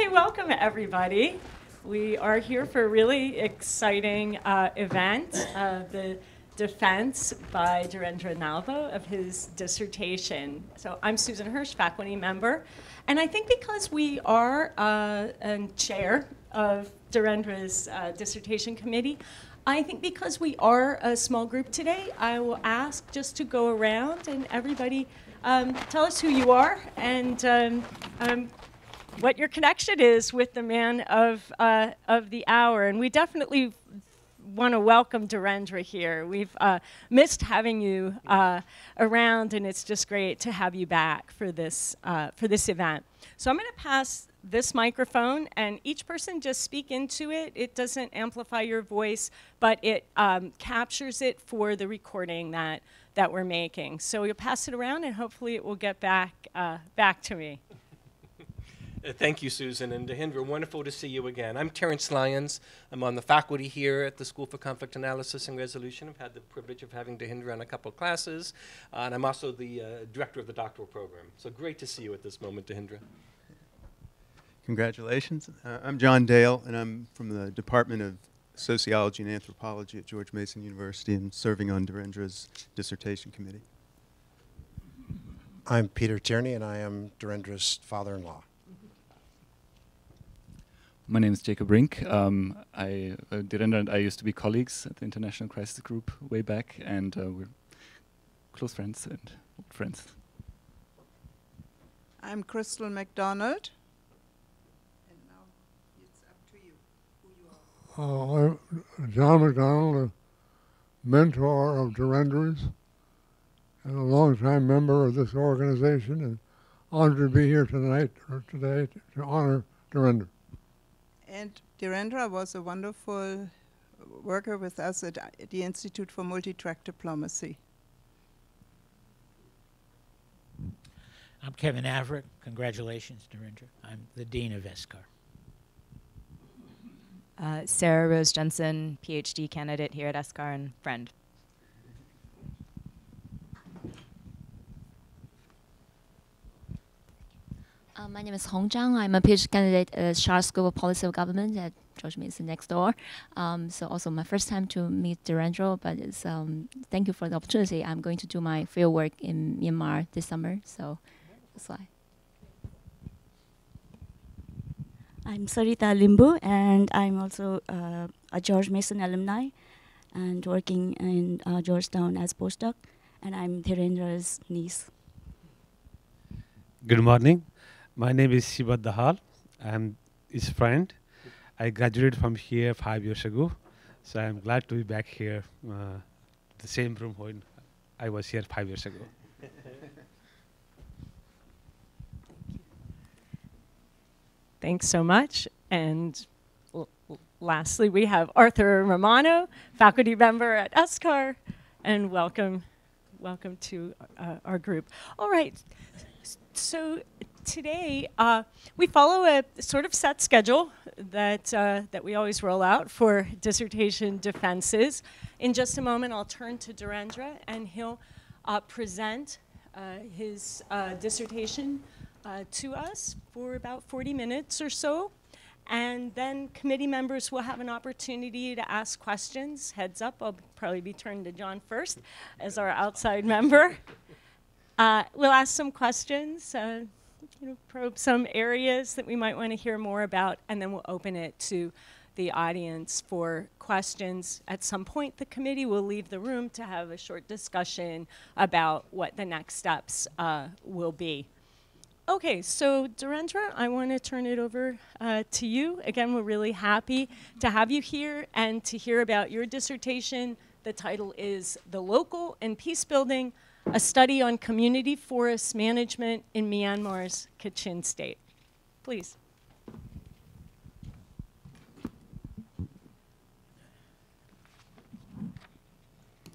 Okay, welcome everybody. We are here for a really exciting uh, event, uh, the defense by Dhirendra Nalbo of his dissertation. So I'm Susan Hirsch, faculty member, and I think because we are uh, a chair of Dhirendra's uh, dissertation committee, I think because we are a small group today, I will ask just to go around and everybody um, tell us who you are and um, um, what your connection is with the man of, uh, of the hour. And we definitely want to welcome Dhirendra here. We've uh, missed having you uh, around, and it's just great to have you back for this, uh, for this event. So I'm going to pass this microphone, and each person just speak into it. It doesn't amplify your voice, but it um, captures it for the recording that, that we're making. So you'll pass it around, and hopefully it will get back, uh, back to me. Uh, thank you, Susan. And Dhirendra, wonderful to see you again. I'm Terrence Lyons. I'm on the faculty here at the School for Conflict Analysis and Resolution. I've had the privilege of having Dhirendra on a couple of classes. Uh, and I'm also the uh, director of the doctoral program. So great to see you at this moment, Dhirendra. Congratulations. Uh, I'm John Dale, and I'm from the Department of Sociology and Anthropology at George Mason University and serving on Dhirendra's dissertation committee. I'm Peter Tierney, and I am Dhirendra's father-in-law. My name is Jacob Rink. Um, I, uh, Dhirendra and I used to be colleagues at the International Crisis Group way back, and uh, we're close friends and old friends. I'm Crystal McDonald. And now it's up to you, who you are. Uh, I'm John McDonald, a mentor of Dhirendra's and a longtime member of this organization, and honored to be here tonight or today to, to honor Dhirendra. And Dhirendra was a wonderful worker with us at the Institute for Multi-Track Diplomacy. I'm Kevin Avruch. Congratulations, Dhirendra. I'm the Dean of S-CAR. Uh, Sarah Rose Jensen, PhD candidate here at S-CAR and friend. Uh, my name is Hong Zhang. I'm a PhD candidate at Schar School of Policy of Government at George Mason next door. Um, so also my first time to meet Dhirendra, but it's, um, thank you for the opportunity. I'm going to do my field work in Myanmar this summer, so that's why. I'm Sarita Limbu, and I'm also uh, a George Mason alumni and working in uh, Georgetown as postdoc, and I'm Dhirendra's niece. Good morning. My name is Sibat Dahal. I'm his friend. I graduated from here five years ago, so I'm glad to be back here, uh, the same room when I was here five years ago. Thanks so much. And lastly, we have Arthur Romano, faculty member at S-CAR, and welcome, welcome to uh, our group. All right, so today uh, we follow a sort of set schedule that, uh, that we always roll out for dissertation defenses. In just a moment, I'll turn to Dhirendra, and he'll uh, present uh, his uh, dissertation uh, to us for about 40 minutes or so. And then committee members will have an opportunity to ask questions. Heads up, I'll probably be turning to John first as our outside member. We'll ask some questions, probe some areas that we might want to hear more about, and then we'll open it to the audience for questions. At some point, the committee will leave the room to have a short discussion about what the next steps uh, will be. Okay, so Dhirendra, I want to turn it over uh, to you. Again, we're really happy to have you here and to hear about your dissertation. The title is The Local and Peace Building, a study on community forest management in Myanmar's Kachin state. Please.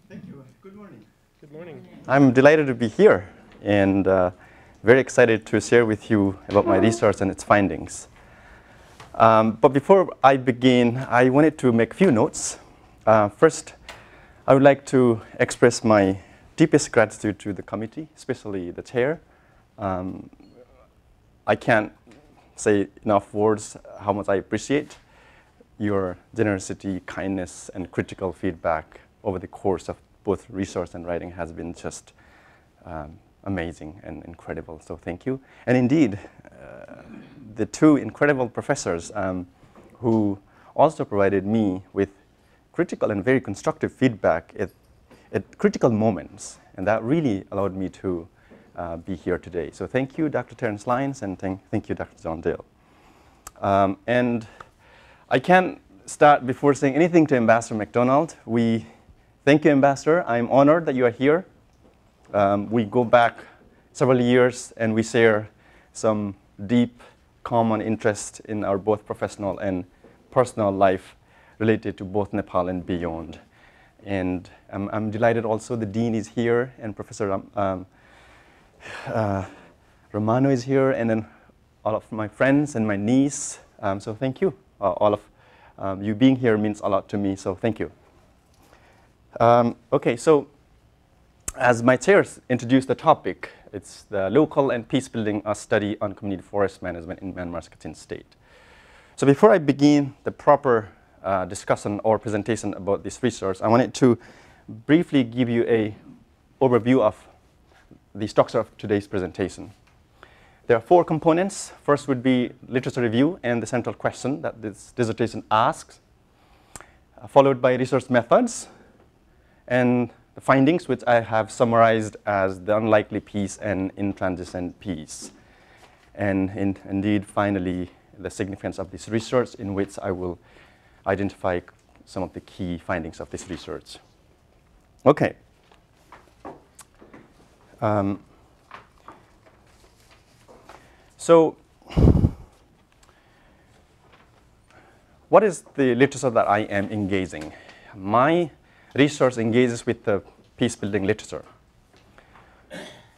Thank you. Good morning. Good morning. I'm delighted to be here and uh, very excited to share with you about my research and its findings. Um, but before I begin, I wanted to make a few notes. Uh, first, I would like to express my deepest gratitude to the committee, especially the chair. Um, I can't say enough words how much I appreciate your generosity, kindness, and critical feedback over the course of both research and writing has been just um, amazing and incredible. So thank you. And indeed, uh, the two incredible professors um, who also provided me with critical and very constructive feedback at, at critical moments. And that really allowed me to uh, be here today. So thank you, Dr. Terrence Lyons, and thank, thank you, Dr. John Dale. Um, and I can't start before saying anything to Ambassador McDonald. We thank you, Ambassador. I'm honored that you are here. Um, we go back several years and we share some deep common interest in our both professional and personal life related to both Nepal and beyond. And I'm, I'm delighted also the Dean is here and Professor um, uh, Romano is here and then all of my friends and my niece. Um, so thank you. Uh, all of um, you being here means a lot to me, so thank you. Um, okay, so as my chairs introduced the topic, it's the local and peace building a study on community forest management in Myanmar's Kachin state. So before I begin the proper uh, discussion or presentation about this research, I wanted to briefly give you a overview of the structure of today's presentation. There are four components. First would be literature review and the central question that this dissertation asks, uh, followed by research methods, and the findings, which I have summarized as the unlikely peace and intransigent peace. And in, indeed, finally, the significance of this research, in which I will identify some of the key findings of this research. Okay. Um, so, what is the literature that I am engaging? My research engages with the peace building literature.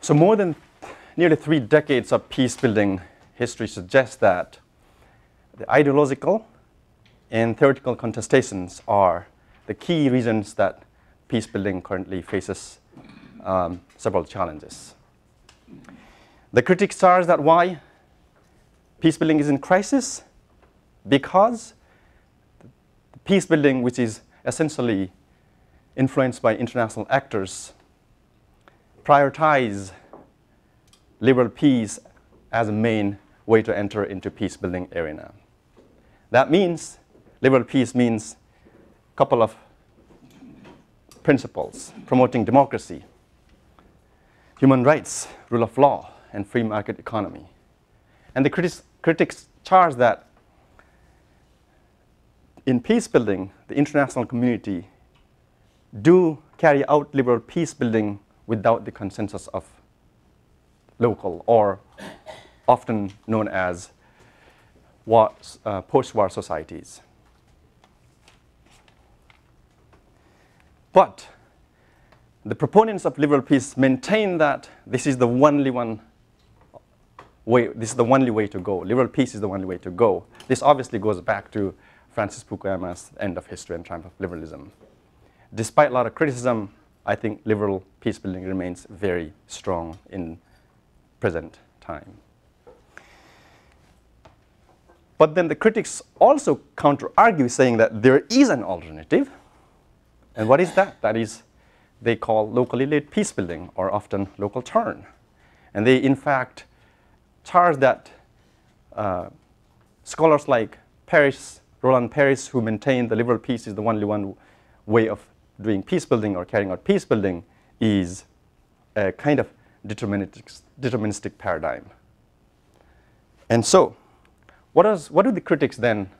So more than nearly three decades of peace building history suggests that the ideological and theoretical contestations are the key reasons that peace building currently faces um, several challenges. The critics charge that why peace building is in crisis because peace building, which is essentially influenced by international actors, prioritize liberal peace as a main way to enter into peace building arena. That means liberal peace means a couple of principles promoting democracy, human rights, rule of law, and free market economy. And the critics, critics charge that in peace building, the international community do carry out liberal peace building without the consensus of local or often known as uh, post-war societies. But the proponents of liberal peace maintain that this is the only one way, this is the only way to go. Liberal peace is the only way to go. This obviously goes back to Francis Fukuyama's End of History and Triumph of Liberalism despite a lot of criticism, I think liberal peace building remains very strong in present time. But then the critics also counter argue saying that there is an alternative. And what is that? That is, they call locally led peace building or often local turn. And they, in fact, charge that uh, scholars like Paris, Roland Paris, who maintain the liberal peace is the only one way of doing peace building or carrying out peace building is a kind of deterministic, deterministic paradigm. And so, what, is, what do the critics then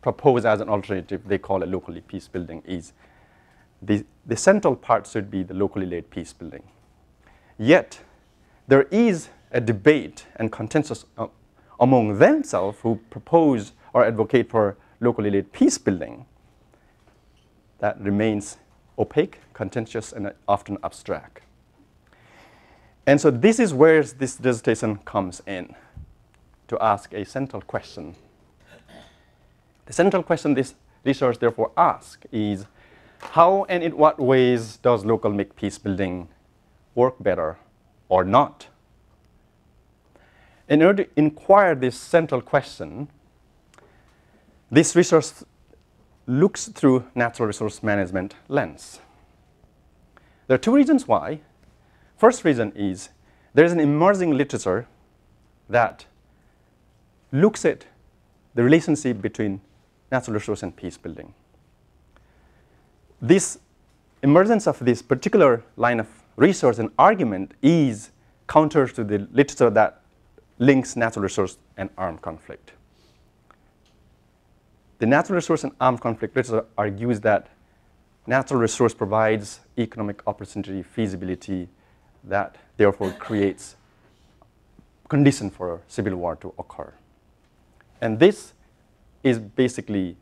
propose as an alternative they call a locally peace building is the, the central part should be the locally led peace building. Yet, there is a debate and consensus uh, among themselves who propose or advocate for locally led peace building that remains opaque, contentious, and often abstract. And so this is where this dissertation comes in to ask a central question. The central question this research therefore asks is how and in what ways does local make peace building work better or not? In order to inquire this central question, this resource looks through natural resource management lens. There are two reasons why. First reason is there is an emerging literature that looks at the relationship between natural resource and peace building. This emergence of this particular line of resource and argument is counter to the literature that links natural resource and armed conflict. The natural resource and armed conflict literature argues that natural resource provides economic opportunity, feasibility, that therefore creates condition for civil war to occur. And this is basically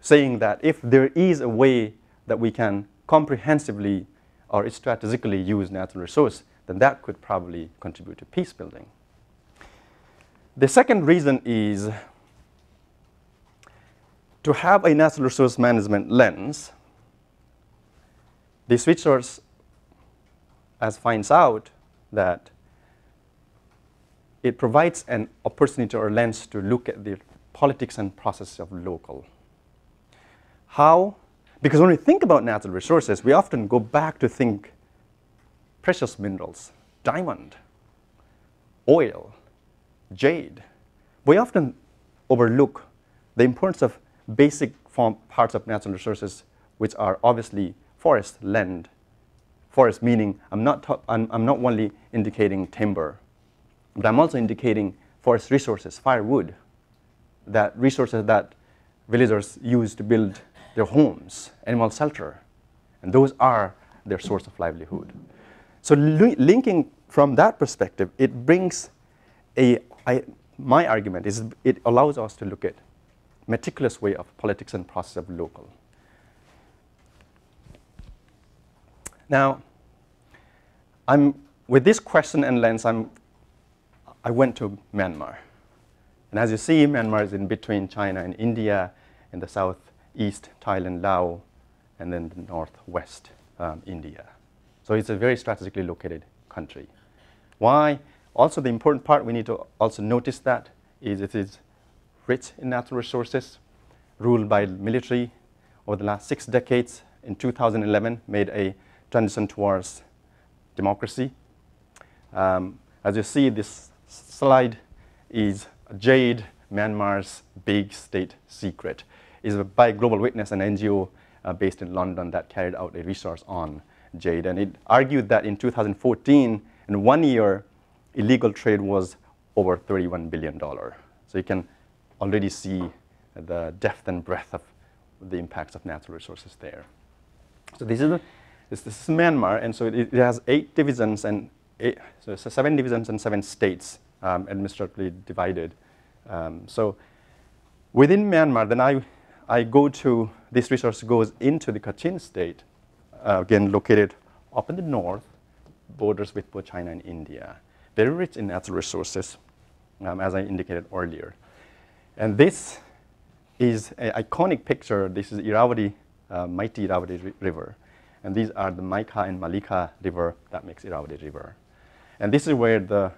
saying that if there is a way that we can comprehensively or strategically use natural resource, then that could probably contribute to peace building. The second reason is to have a natural resource management lens, this research as finds out that it provides an opportunity or lens to look at the politics and process of local. How? Because when we think about natural resources, we often go back to think precious minerals, diamond, oil, jade. We often overlook the importance of basic parts of natural resources, which are obviously forest, land. Forest meaning I'm not, I'm, I'm not only indicating timber, but I'm also indicating forest resources, firewood, that resources that villagers use to build their homes, animal shelter, and those are their source of livelihood. So li linking from that perspective, it brings a, I, my argument is it allows us to look at meticulous way of politics and process of local. Now, I'm, with this question and lens, I'm, I went to Myanmar. And as you see, Myanmar is in between China and India, in the southeast, Thailand, Laos, and then the northwest, um, India. So it's a very strategically located country. Why? Also, the important part we need to also notice that is it is rich in natural resources, ruled by military over the last six decades. In 2011, made a transition towards democracy. Um, as you see, this slide is Jade, Myanmar's big state secret. Is by Global Witness, an NGO uh, based in London that carried out a research on jade. And it argued that in 2014, in one year, illegal trade was over $31 billion. So you can already see the depth and breadth of the impacts of natural resources there. So this is, this, this is Myanmar, and so it, it has eight divisions and eight, so seven divisions and seven states um, administratively divided. Um, so within Myanmar, then I, I go to, this resource goes into the Kachin state, uh, again located up in the north, borders with both China and India. Very rich in natural resources, um, as I indicated earlier. And this is an iconic picture. This is Irrawaddy, uh, mighty Irrawaddy River. And these are the Maikha and Malika River that makes Irrawaddy River. And this is where the,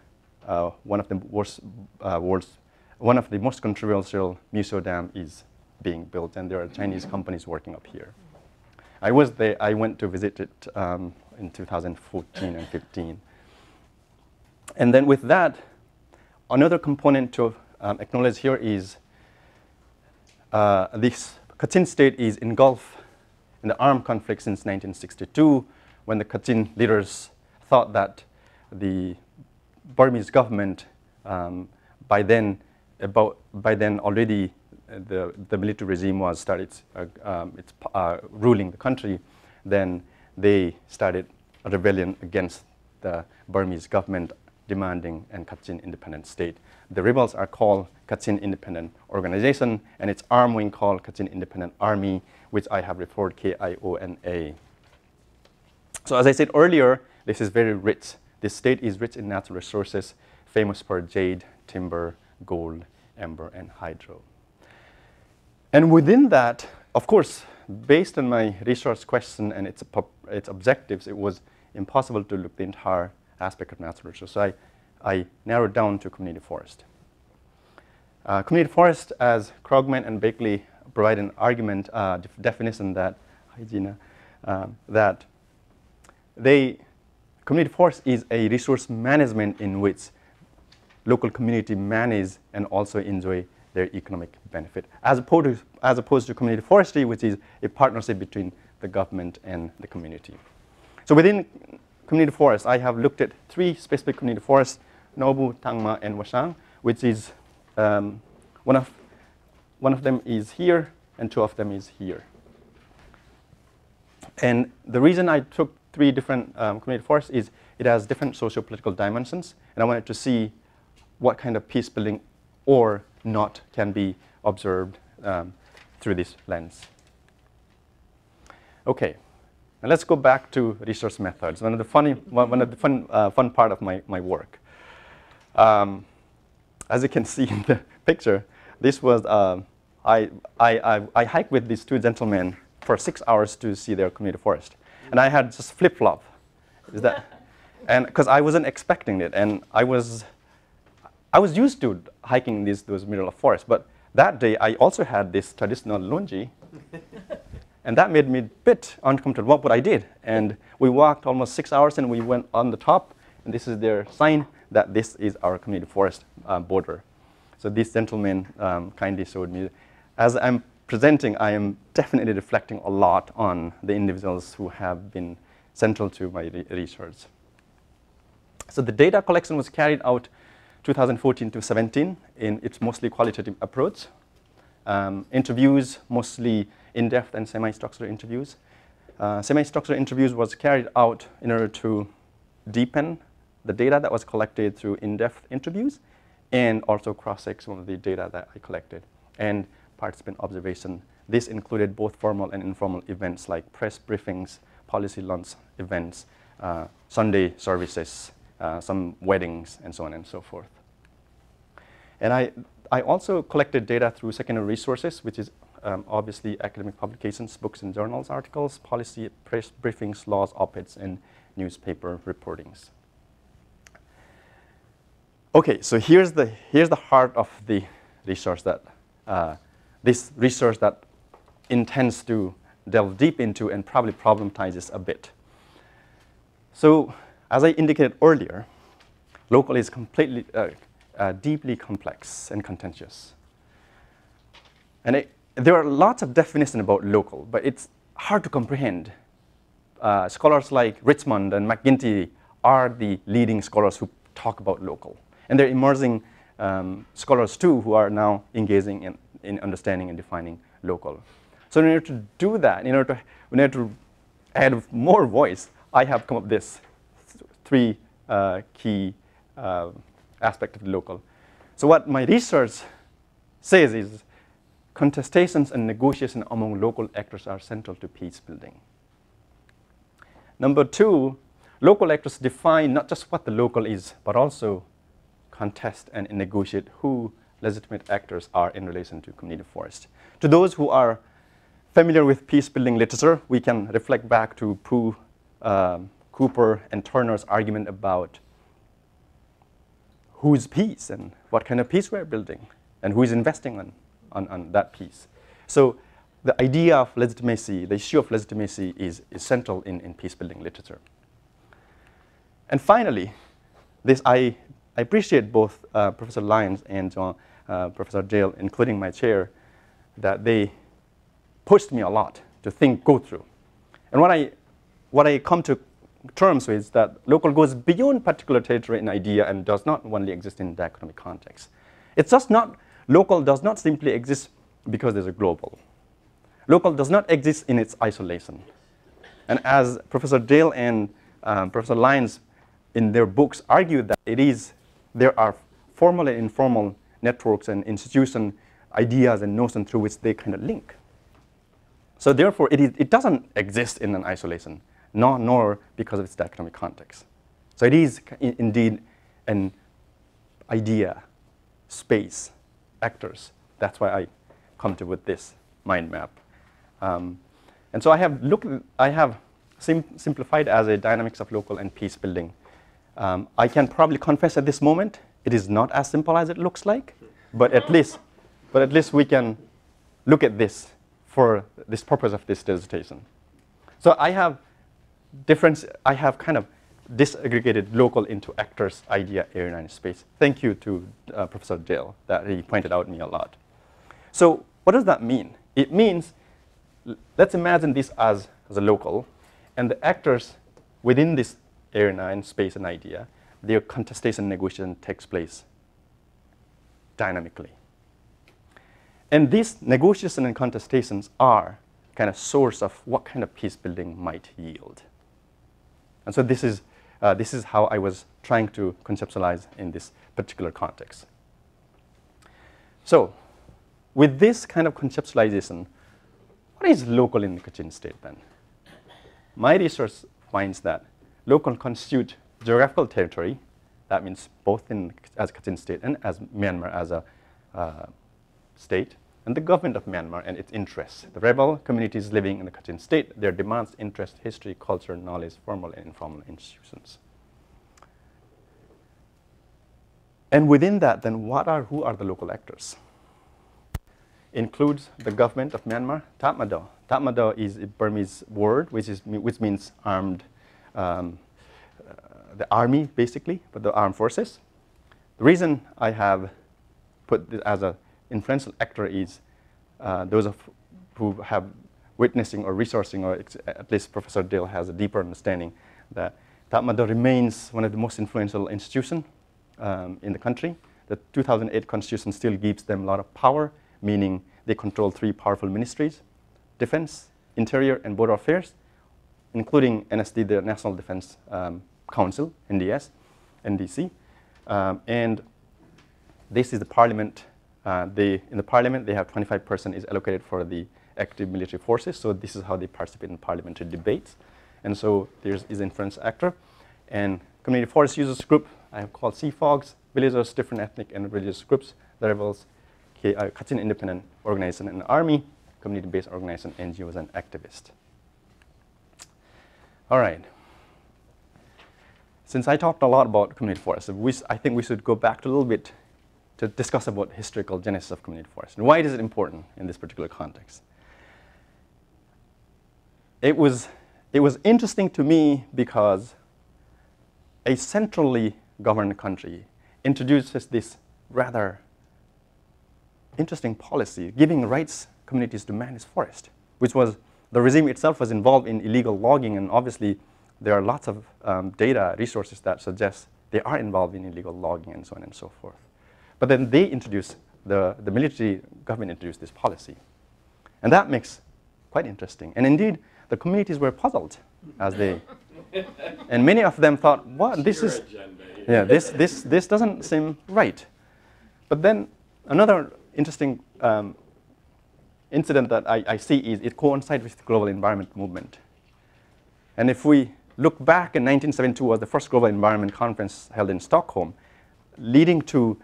uh, one of the worst, uh, one of the most controversial Myitsone Dam is being built, and there are Chinese companies working up here. I was there, I went to visit it um, in 2014 and 15. And then with that, another component to um, acknowledge here is uh, this Kachin state is engulfed in the armed conflict since 1962 when the Kachin leaders thought that the Burmese government um, by then about by then already the, the military regime was started uh, um, it's, uh, ruling the country, then they started a rebellion against the Burmese government demanding an Kachin independent state. The rebels are called Kachin Independent Organization, and its arm wing called Kachin Independent Army, which I have referred K-I-O-N-A. So as I said earlier, this is very rich. This state is rich in natural resources, famous for jade, timber, gold, amber, and hydro. And within that, of course, based on my research question and its, its objectives, it was impossible to look the entire aspect of natural resources. So I, I narrowed down to community forest. Uh, community forest, as Krogman and Beckley provide an argument, uh, def definition that, hi Gina, um, that they, community forest is a resource management in which local community manage and also enjoy their economic benefit, as opposed to, as opposed to community forestry, which is a partnership between the government and the community. So within community forests, I have looked at three specific community forests, Nobu, Tangma, and Washang, which is um, one, of, one of them is here, and two of them is here. And the reason I took three different um, community forests is it has different socio-political dimensions, and I wanted to see what kind of peace building or not can be observed um, through this lens. Okay, now let's go back to research methods. One of the funny, one of the fun, uh, fun part of my, my work. Um, as you can see in the picture, this was, uh, I, I, I, I hiked with these two gentlemen for six hours to see their community forest. And I had just flip-flop. Is that? and because I wasn't expecting it, and I was I was used to hiking in these, those middle of forest, but that day I also had this traditional lungi, and that made me a bit uncomfortable, but I did. And we walked almost six hours, and we went on the top, and this is their sign that this is our community forest uh, border. So this gentleman um, kindly showed me. As I'm presenting, I am definitely reflecting a lot on the individuals who have been central to my re research. So the data collection was carried out 2014 to 17 in its mostly qualitative approach. Um, interviews, mostly in-depth and semi-structured interviews. Uh, semi-structured interviews was carried out in order to deepen the data that was collected through in-depth interviews and also cross-check some of the data that I collected and participant observation. This included both formal and informal events like press briefings, policy lunch events, uh, Sunday services, uh, some weddings, and so on and so forth. And I, I also collected data through secondary resources, which is um, obviously academic publications, books and journals, articles, policy, press briefings, laws, op-eds, and newspaper reportings. Okay, so here's the, here's the heart of the research that, uh, this research that intends to delve deep into and probably problematizes a bit. So as I indicated earlier, local is completely, uh, uh, deeply complex and contentious. And it, there are lots of definitions about local, but it's hard to comprehend. Uh, scholars like Richmond and Mac Ginty are the leading scholars who talk about local. And there are emerging um, scholars too who are now engaging in, in understanding and defining local. So in order to do that, in order to, in order to add more voice, I have come up with this three uh, key uh, aspects of the local. So what my research says is contestations and negotiation among local actors are central to peace building. Number two, local actors define not just what the local is, but also contest and negotiate who legitimate actors are in relation to community forest. To those who are familiar with peace building literature, we can reflect back to Pugh um, Cooper and Turner's argument about who's peace and what kind of peace we're building and who is investing on, on, on that peace. So the idea of legitimacy, the issue of legitimacy is, is central in, in peace building literature. And finally, this I, I appreciate both uh, Professor Lyons and uh, Professor Dale, including my chair, that they pushed me a lot to think, go through. And what I, what I come to terms with that local goes beyond particular territory and idea and does not only exist in the economic context. It's just not, local does not simply exist because there's a global. Local does not exist in its isolation. And as Professor Dale and um, Professor Lyons in their books argue that it is, there are formal and informal networks and institution ideas and notions through which they kind of link. So therefore, it, is, it doesn't exist in an isolation nor, nor because of its economic context. So it is indeed an idea, space, actors. That's why I come to with this mind map. Um, and so I have looked, I have sim simplified as a dynamics of local and peace building Um, I can probably confess at this moment, it is not as simple as it looks like, but at least, but at least we can look at this for this purpose of this dissertation. So I have different, I have kind of disaggregated local into actors idea area and space. Thank you to uh, Professor Dale that he pointed out me a lot. So what does that mean? It means, let's imagine this as, as a local, and the actors within this area and space and idea, their contestation negotiation takes place dynamically. And these negotiations and contestations are kind of source of what kind of peace building might yield. And so this is, uh, this is how I was trying to conceptualize in this particular context. So with this kind of conceptualization, what is local in Kachin state then? My research finds that local constitute geographical territory, that means both in, as Kachin state and as Myanmar as a uh, state, and the government of Myanmar and its interests. The rebel communities living in the Kachin state, their demands, interests, history, culture, knowledge, formal and informal institutions. And within that, then what are, who are the local actors? Includes the government of Myanmar, Tatmadaw. Tatmadaw is a Burmese word, which, is, which means armed, um, uh, the army basically, but the armed forces. The reason I have put this as a influential actor is uh, those of who have witnessing or resourcing, or at least Professor Dale has a deeper understanding that Tatmadaw remains one of the most influential institutions um, in the country. The 2008 constitution still gives them a lot of power, meaning they control three powerful ministries, defense, interior, and border affairs, including NSD, the National Defense um, Council, NDS, NDC. Um, and this is the parliament uh, they, in the parliament, they have 25% is allocated for the active military forces. So this is how they participate in parliamentary debates. And so there is an influence actor. And community forest users group, I have called CFOGs, villagers, different ethnic and religious groups, the rebels, uh, Kachin Independent Organization and Army, community-based organization, NGOs, and activists. All right. Since I talked a lot about community forests, I think we should go back to a little bit to discuss about historical genesis of community forest. And why is it important in this particular context? It was, it was interesting to me because a centrally governed country introduces this rather interesting policy, giving rights communities to manage forest, which was the regime itself was involved in illegal logging, and obviously there are lots of um, data resources that suggest they are involved in illegal logging and so on and so forth. But then they introduced, the, the military government introduced this policy. And that makes quite interesting. And indeed, the communities were puzzled as they, and many of them thought, what, this is, yeah, this, this, this doesn't seem right. But then another interesting um, incident that I, I see is it coincides with the global environment movement. And if we look back in 1972 was the first global environment conference held in Stockholm, leading to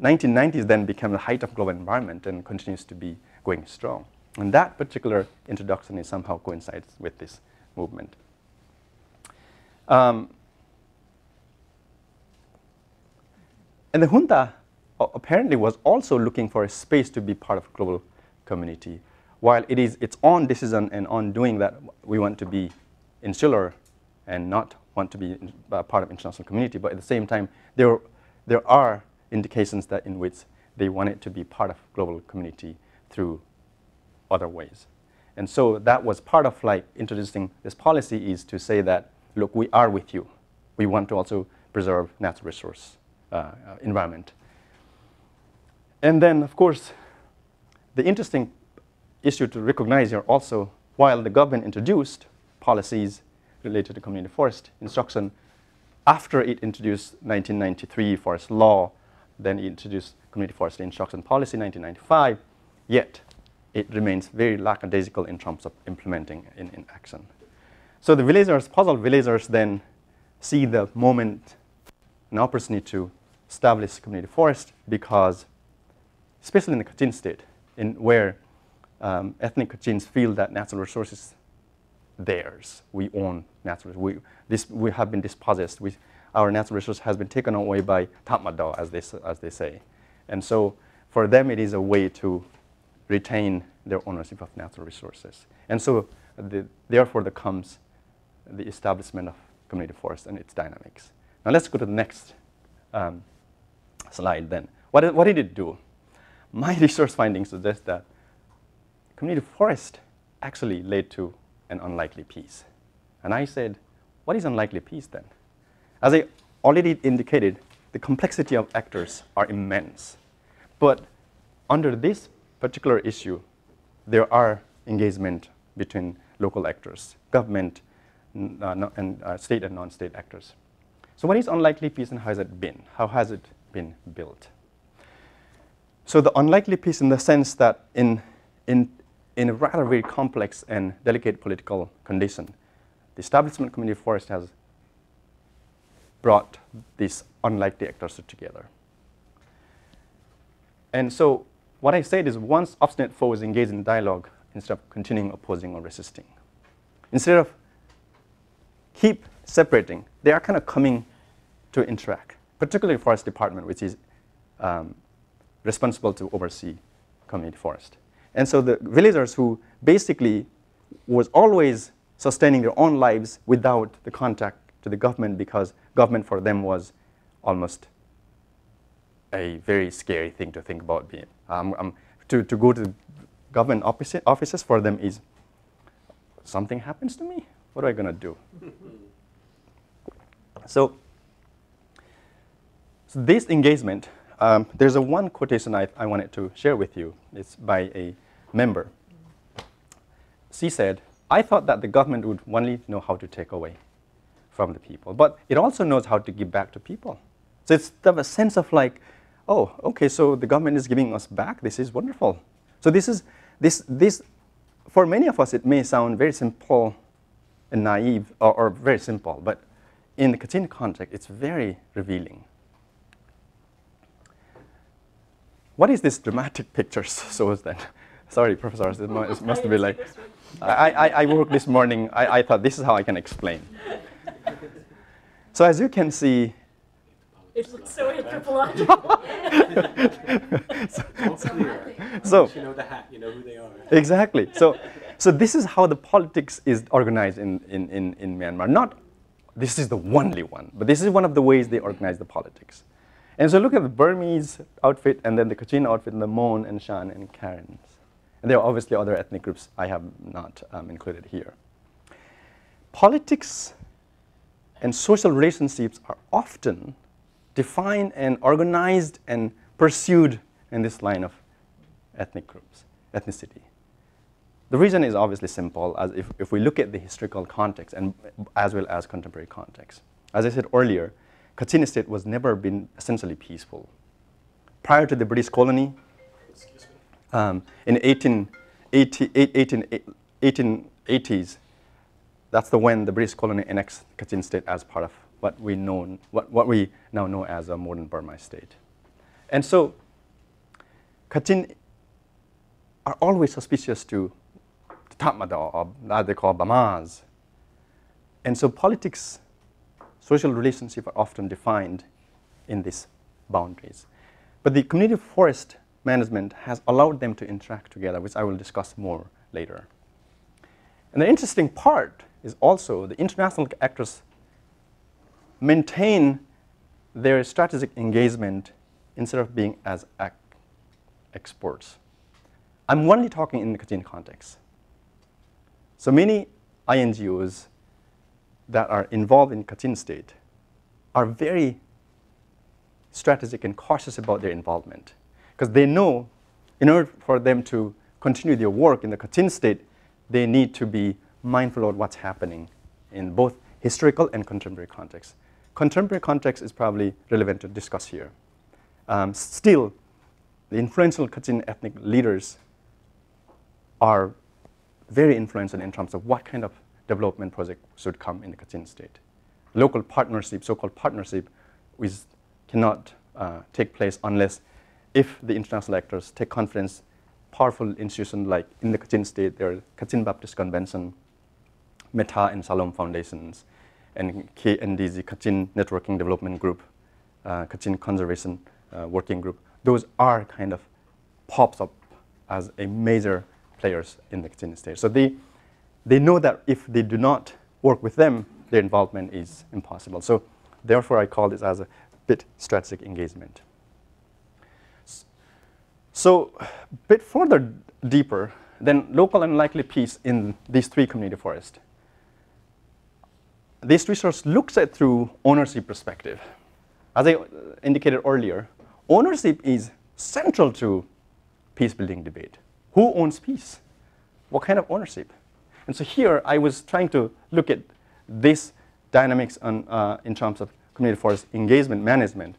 1990s then became the height of global environment and continues to be going strong. And that particular introduction is somehow coincides with this movement. Um, and the junta apparently was also looking for a space to be part of global community. While it is its own decision and on doing that we want to be insular and not want to be uh, part of international community, but at the same time, there, there are indications that in which they wanted to be part of global community through other ways. And so that was part of like introducing this policy is to say that, look, we are with you. We want to also preserve natural resource uh, uh, environment. And then, of course, the interesting issue to recognize here also, while the government introduced policies related to community forest instruction, after it introduced 1993 forest law, then he introduced community forestry instruction policy in 1995, yet it remains very lackadaisical in terms of implementing in, in action. So the villagers, puzzled villagers then see the moment an opportunity to establish community forest because, especially in the Kachin state, in where um, ethnic Kachins feel that natural resources theirs. We own natural. We this we have been dispossessed. We our natural resource has been taken away by Tatmadaw, as they, as they say. And so for them, it is a way to retain their ownership of natural resources. And so the, therefore there comes the establishment of community forest and its dynamics. Now let's go to the next um, slide then. What, what did it do? My research findings suggest that community forest actually led to an unlikely peace. And I said, what is unlikely peace then? As I already indicated, the complexity of actors are immense. But under this particular issue, there are engagement between local actors, government, uh, and uh, state and non-state actors. So what is unlikely peace and how has it been? How has it been built? So the unlikely peace in the sense that in, in, in a rather very complex and delicate political condition, the establishment community forest has brought these unlikely actors together. And so what I said is once obstinate foes engaged in dialogue instead of continuing opposing or resisting. Instead of keep separating, they are kind of coming to interact, particularly forest department, which is um, responsible to oversee community forest. And so the villagers who basically was always sustaining their own lives without the contact to the government because government for them was almost a very scary thing to think about being. Um, um, to, to go to government office, offices for them is something happens to me. What am I going to do? so, so this engagement, um, there's a one quotation I, I wanted to share with you. It's by a member. She said, I thought that the government would only know how to take away from the people, but it also knows how to give back to people. So it's the a sense of like, oh, okay, so the government is giving us back. This is wonderful. So this is this this for many of us it may sound very simple and naive or, or very simple, but in the Kachin context, it's very revealing. What is this dramatic picture so is that? Sorry, professors, it must be like, I, I, I woke this morning, I, I thought this is how I can explain. So as you can see, It looks so anthropological. so you know the hat, you know who they are. exactly. So, so this is how the politics is organized in, in, in, in Myanmar. Not this is the only one, but this is one of the ways they organize the politics. And so look at the Burmese outfit and then the Kachin outfit and the Mon and Shan and Karens. And there are obviously other ethnic groups I have not um, included here. Politics and social relationships are often defined and organized and pursued in this line of ethnic groups, ethnicity. The reason is obviously simple, as if, if we look at the historical context and as well as contemporary context. As I said earlier, Kachin state was never been essentially peaceful. Prior to the British colony, um, in 1880, 18, 1880s, that's the when the British colony annexed Kachin state as part of what we know, what, what we now know as a modern Burma state. And so, Kachin are always suspicious to Tatmadaw, or that they call Bamas. And so politics, social relationships are often defined in these boundaries. But the community forest management has allowed them to interact together, which I will discuss more later. And the interesting part is also the international actors maintain their strategic engagement instead of being as experts. I'm only talking in the Kachin context. So many INGOs that are involved in Kachin state are very strategic and cautious about their involvement because they know in order for them to continue their work in the Kachin state, they need to be mindful of what's happening in both historical and contemporary context. Contemporary context is probably relevant to discuss here. Um, still, the influential Kachin ethnic leaders are very influential in terms of what kind of development project should come in the Kachin state. Local partnership, so-called partnership, is, cannot uh, take place unless if the international actors take confidence, powerful institutions like in the Kachin state, there are Kachin Baptist Convention, Metta and Shalom Foundations, and KNDZ, Kachin Networking Development Group, uh, Kachin Conservation uh, Working Group, those are kind of pops up as a major players in the Kachin state. So they, they know that if they do not work with them, their involvement is impossible. So therefore, I call this as a bit strategic engagement. So a bit further deeper, then local and likely peace in these three community forests. This research looks at through ownership perspective. As I indicated earlier, ownership is central to peace building debate. Who owns peace? What kind of ownership? And so here I was trying to look at this dynamics on, uh, in terms of community forest engagement management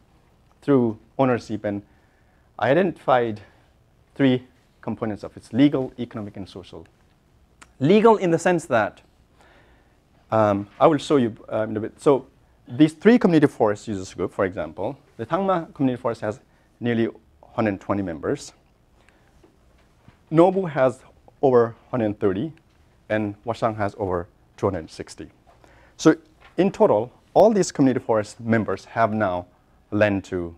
through ownership and I identified three components of its legal, economic, and social. Legal in the sense that, um, I will show you uh, in a bit. So these three community forest users group, for example, the Tangma Community Forest has nearly 120 members. Nobu has over 130, and Wasang has over 260. So in total, all these community forest members have now land to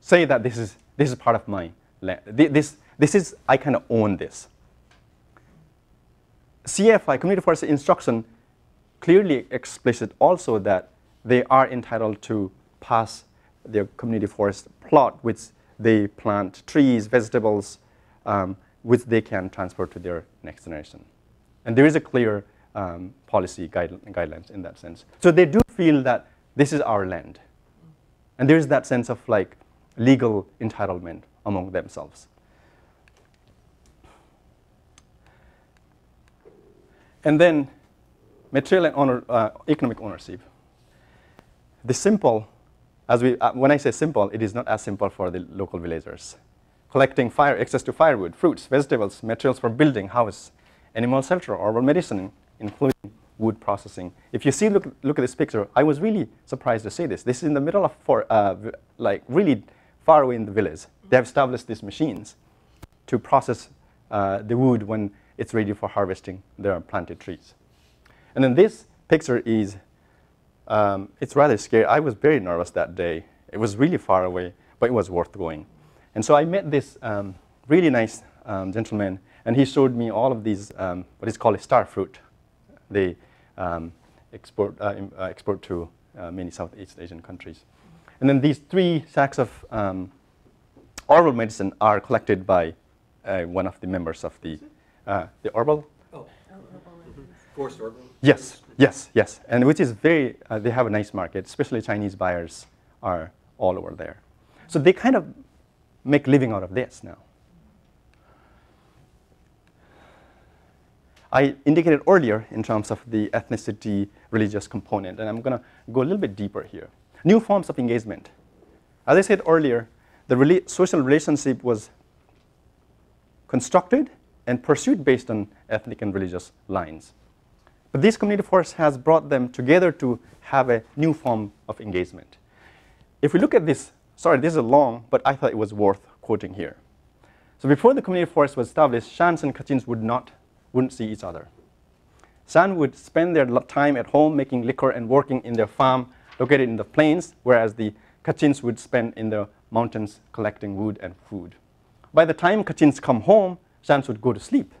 say that this is, this is part of my land. This, this is, I kind of own this. CFI, Community Forest Instruction, clearly explicit also that they are entitled to pass their community forest plot, which they plant trees, vegetables, um, which they can transfer to their next generation. And there is a clear um, policy guide, guidelines in that sense. So they do feel that this is our land. And there is that sense of like legal entitlement among themselves. And then material and uh, economic ownership. The simple, as we, uh, when I say simple, it is not as simple for the local villagers. Collecting fire, access to firewood, fruits, vegetables, materials for building, house, animal shelter, herbal medicine, including wood processing. If you see, look, look at this picture, I was really surprised to see this. This is in the middle of, for, uh, like, really far away in the village. They have established these machines to process uh, the wood when it's ready for harvesting their planted trees. And then this picture is, um, it's rather scary. I was very nervous that day. It was really far away, but it was worth going. And so I met this um, really nice um, gentleman, and he showed me all of these, um, what is called a star fruit. They um, export, uh, uh, export to uh, many Southeast Asian countries. And then these three sacks of um, herbal medicine are collected by uh, one of the members of the, uh, the herbal. Yes, yes, yes. And which is very, uh, they have a nice market, especially Chinese buyers are all over there. So they kind of make living out of this now. I indicated earlier in terms of the ethnicity, religious component, and I'm going to go a little bit deeper here. New forms of engagement. As I said earlier, the rela social relationship was constructed and pursued based on ethnic and religious lines. But this community force has brought them together to have a new form of engagement. If we look at this, sorry, this is long, but I thought it was worth quoting here. So before the community forest was established, Shans and Kachins would not wouldn't see each other. Shan would spend their time at home making liquor and working in their farm located in the plains, whereas the Kachins would spend in the mountains collecting wood and food. By the time Kachins come home, Shans would go to sleep.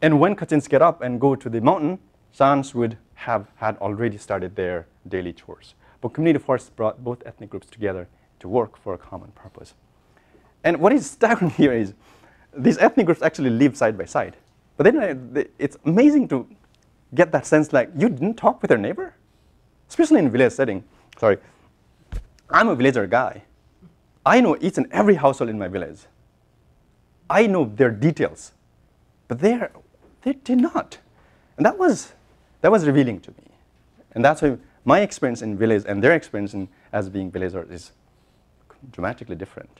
And when Kachins get up and go to the mountain, Shans would have had already started their daily chores. But community forests brought both ethnic groups together to work for a common purpose. And what is staggering here is these ethnic groups actually live side by side. But then uh, it's amazing to get that sense like you didn't talk with your neighbor, especially in village setting. Sorry, I'm a villager guy. I know each and every household in my village. I know their details, but they they did not, and that was that was revealing to me, and that's why my experience in village and their experience in, as being villagers is dramatically different.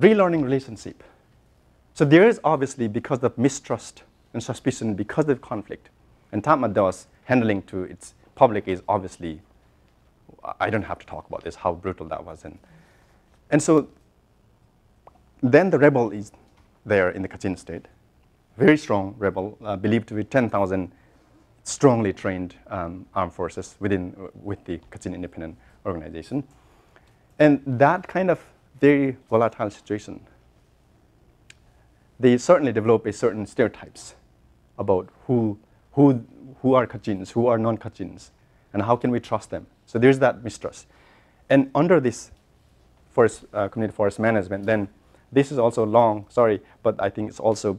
Relearning relationship. So there is obviously, because of mistrust and suspicion, because of conflict, and Tatmadaw's handling to its public is obviously, I don't have to talk about this, how brutal that was. And, and so then the rebel is there in the Kachin state. very strong rebel, uh, believed to be 10,000 strongly trained um, armed forces within with the Kachin Independent Organization. And that kind of very volatile situation, they certainly develop a certain stereotypes about who, who, who are Kachins, who are non-Kachins, and how can we trust them. So there's that mistrust. And under this forest, uh, community forest management, then this is also long, sorry, but I think it's also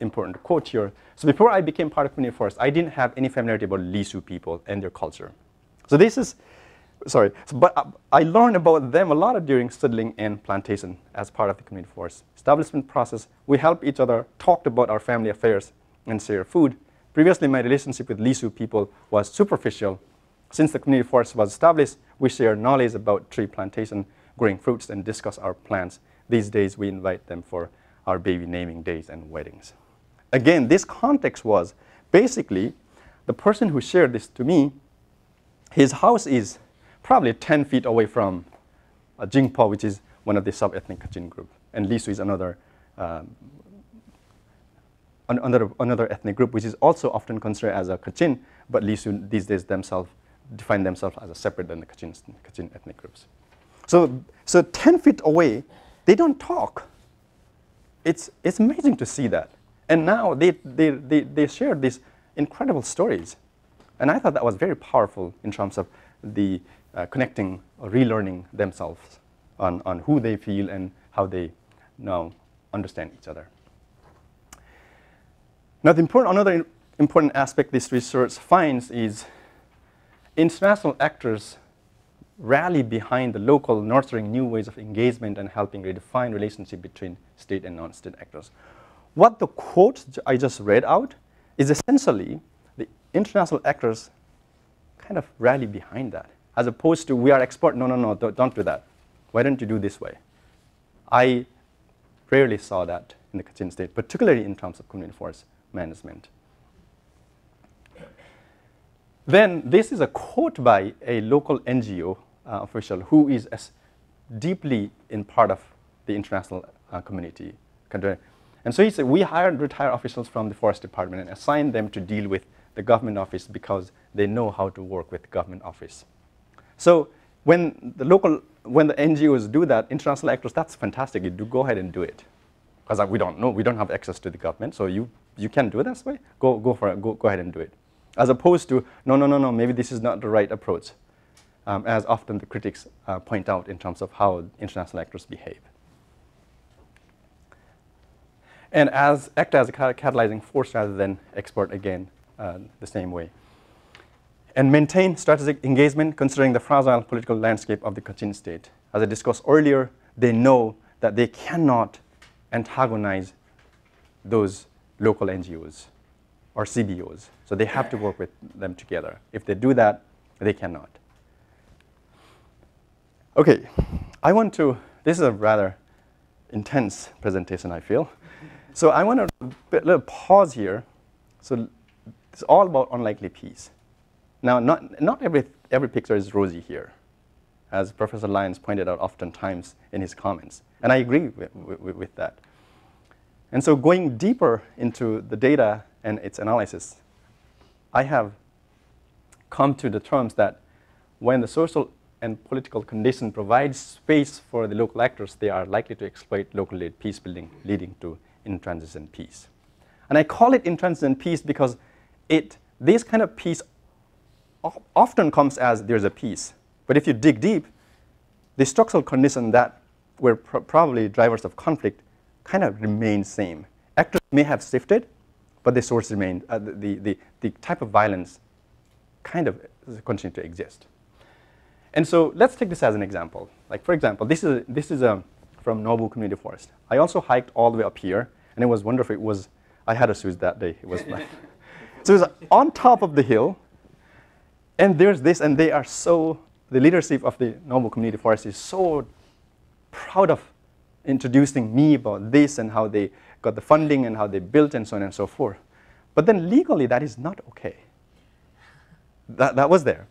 important to quote here. So before I became part of community forest, I didn't have any familiarity about Lisu people and their culture. So this is, sorry, so, but uh, I learned about them a lot during settling and plantation as part of the community forest establishment process. We help each other, talked about our family affairs, and share food. Previously, my relationship with Lisu people was superficial since the community forest was established, we share knowledge about tree plantation, growing fruits, and discuss our plans. These days, we invite them for our baby naming days and weddings. Again, this context was basically the person who shared this to me, his house is probably 10 feet away from uh, Jingpo, which is one of the sub-ethnic Kachin group, and Lisu is another, um, another, another ethnic group, which is also often considered as a Kachin, but Lisu these days themselves define themselves as a separate than the Kachin, Kachin ethnic groups. So, so 10 feet away, they don't talk. It's, it's amazing to see that. And now they, they, they, they share these incredible stories. And I thought that was very powerful in terms of the uh, connecting or relearning themselves on, on who they feel and how they now understand each other. Now, the important, another important aspect this research finds is international actors rally behind the local nurturing new ways of engagement and helping redefine relationship between state and non-state actors. What the quote I just read out is essentially the international actors kind of rally behind that, as opposed to we are expert, no, no, no, don't, do that. Why don't you do this way? I rarely saw that in the Kachin state, particularly in terms of community forest management. Then this is a quote by a local NGO uh, official who is as deeply in part of the international uh, community. And so he said, we hired retired officials from the forest department and assigned them to deal with the government office because they know how to work with government office. So when the local, when the NGOs do that, international actors, that's fantastic. You do go ahead and do it. Because uh, we don't know, we don't have access to the government, so you, you can do it this way. Go, go for it, go, go ahead and do it as opposed to, no, no, no, no, maybe this is not the right approach, um, as often the critics uh, point out in terms of how international actors behave. And as act as a catalyzing force rather than export again uh, the same way. And maintain strategic engagement considering the fragile political landscape of the Kachin state. As I discussed earlier, they know that they cannot antagonize those local NGOs or CBOs. So they have to work with them together. If they do that, they cannot. Okay, I want to, this is a rather intense presentation, I feel. So I want to a little pause here. So it's all about unlikely peace. Now, not, not every, every picture is rosy here, as Professor Lyons pointed out oftentimes in his comments. And I agree with, with, with that. And so going deeper into the data and its analysis, I have come to the terms that when the social and political condition provides space for the local actors, they are likely to exploit local peace building, leading to intransigent peace. And I call it intransigent peace because it, this kind of peace often comes as there's a peace. But if you dig deep, the structural condition that were pr probably drivers of conflict kind of remain same. Actors may have shifted, but the source remained, uh, the, the, the type of violence kind of continued to exist. And so let's take this as an example. Like for example, this is, this is a, um, from Nobu Community Forest. I also hiked all the way up here, and it was wonderful. It was, I had a shoes that day. It was like, so it was on top of the hill, and there's this, and they are so, the leadership of the Nobu Community Forest is so proud of introducing me about this and how they got the funding and how they built and so on and so forth. But then legally, that is not okay. That, that was there.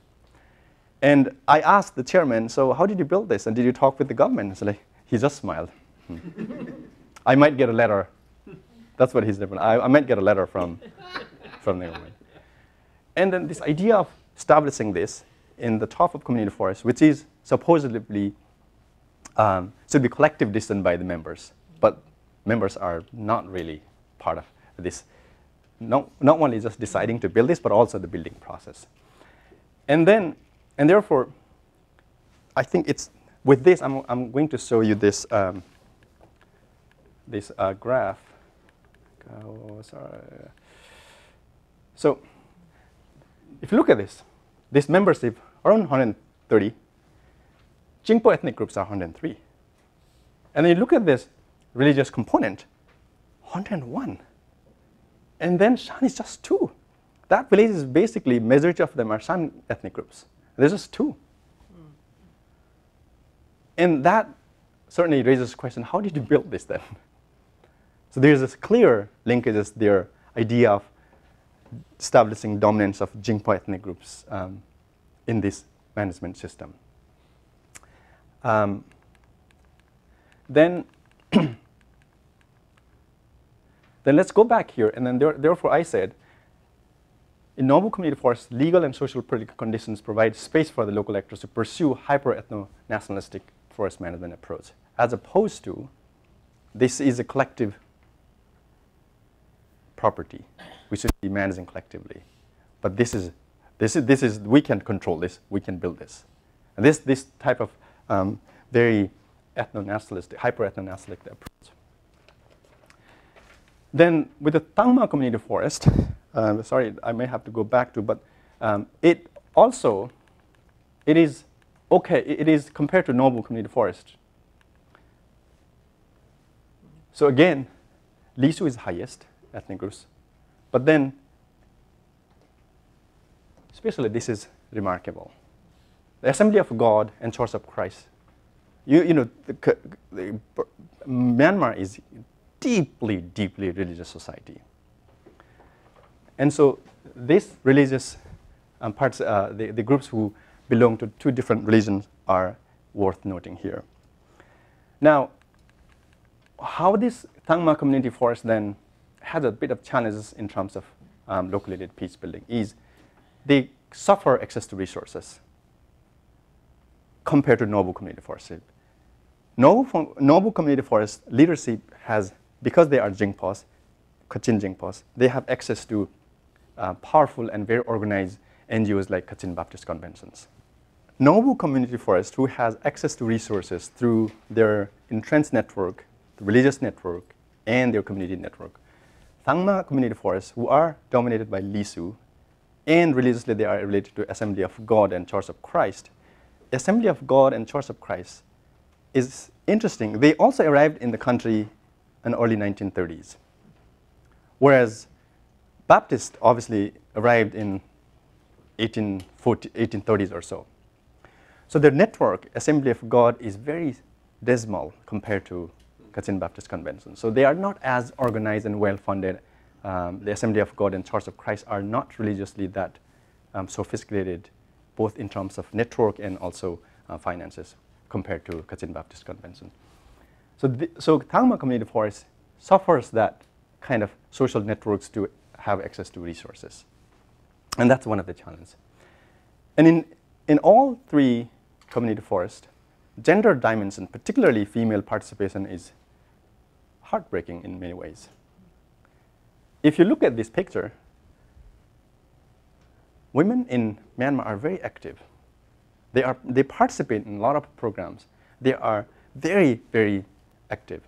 And I asked the chairman, so how did you build this? And did you talk with the government? Like, he just smiled. Hmm. I might get a letter That's what he's different. I, I might get a letter from, from the government. And then this idea of establishing this in the top of community forest, which is supposedly um, should be collective decision by the members, but members are not really part of this. Not, not only just deciding to build this, but also the building process. And then, and therefore, I think it's with this. I'm I'm going to show you this um, this uh, graph. So, if you look at this, this membership around 130. Jingpo ethnic groups are 103. And then you look at this religious component, 101. And then Shan is just two. That village is basically, majority of them are Shan ethnic groups. There's just two. And that certainly raises the question, how did you build this then? So there's this clear linkage: linkages there, idea of establishing dominance of Jingpo ethnic groups um, in this management system. Um, then, then let's go back here, and then there, therefore I said, in Nobu community forests, legal and social political conditions provide space for the local actors to pursue hyper-ethno-nationalistic forest management approach, as opposed to this is a collective property. We should be managing collectively. But this is, this is, this is we can control this, we can build this. And this, this type of um, very ethno-nationalistic, hyper-ethno-nationalistic approach. Then with the Tangma community forest, um, sorry, I may have to go back to, but um, it also, it is okay, it is compared to Nobu community forest. So again, Lisu is highest ethnic groups, but then, especially this is remarkable. The Assembly of God and Church of Christ. You, you know, the, the, Myanmar is deeply, deeply religious society. And so these religious um, parts, uh, the, the groups who belong to two different religions are worth noting here. Now, how this Tangma community forest then has a bit of challenges in terms of um, locally-led peace building is they suffer access to resources compared to Nobu community forest. Nobu, Nobu community forest leadership has, because they are Jingpos, Kachin Jingpos, they have access to uh, powerful and very organized NGOs like Kachin Baptist Conventions. Nobu Community Forest, who has access to resources through their entrenched network, the religious network, and their community network. Tangma Community Forests, who are dominated by Lisu, and religiously they are related to Assembly of God and Church of Christ. Assembly of God and Church of Christ is interesting. They also arrived in the country in the early 1930s, whereas Baptist obviously arrived in 1840, 1830s or so. So their network, Assembly of God, is very dismal compared to Kachin Baptist Convention. So they are not as organized and well-funded. Um, the Assembly of God and Church of Christ are not religiously that um, sophisticated, both in terms of network and also uh, finances compared to Kachin Baptist Convention. So, the, so Tangma Community Forest suffers that kind of social networks to have access to resources. And that's one of the challenges. And in, in all three community forests, gender dimension, particularly female participation, is heartbreaking in many ways. If you look at this picture, women in Myanmar are very active. They, are, they participate in a lot of programs. They are very, very active.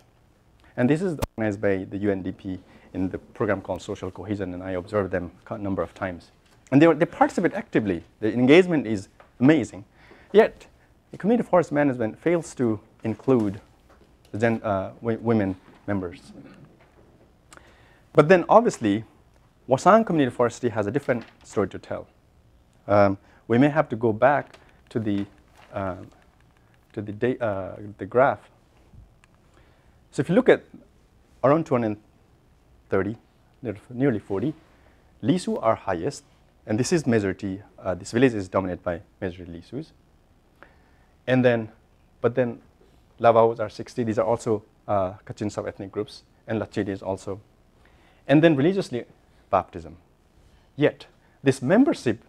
And this is organized by the UNDP in the program called Social Cohesion, and I observed them a number of times. And they, they participate actively. The engagement is amazing. Yet, the community forest management fails to include gen, uh, women members. But then, obviously, Wasang Community Forestry has a different story to tell. Um, we may have to go back to the, uh, to the, uh, the graph. So if you look at around 230, nearly 40, Lisu are highest, and this is majority, uh, this village is dominated by majority Lisus. And then, but then Lavaos are 60, these are also uh, Kachin sub-ethnic groups, and Lachidi is also. and then religiously baptism. Yet, this membership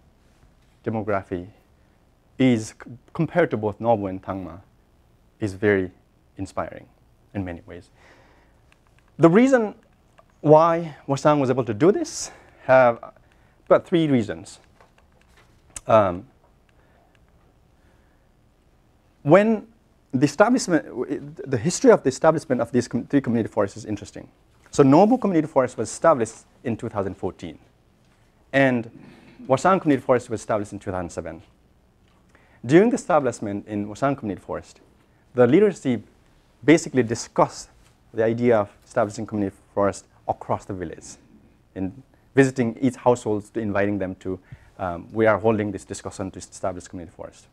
demography is, compared to both Nobu and Tangma, is very inspiring in many ways. The reason why Wasang was able to do this have about three reasons. Um, when the establishment, the history of the establishment of these com- three community forests is interesting. So Nobu Community Forest was established in 2014, and Wasang Community Forest was established in 2007. During the establishment in Wasang Community Forest, the leadership basically discussed the idea of establishing community forest across the village, in visiting each household to inviting them to, um, we are holding this discussion to establish community forest.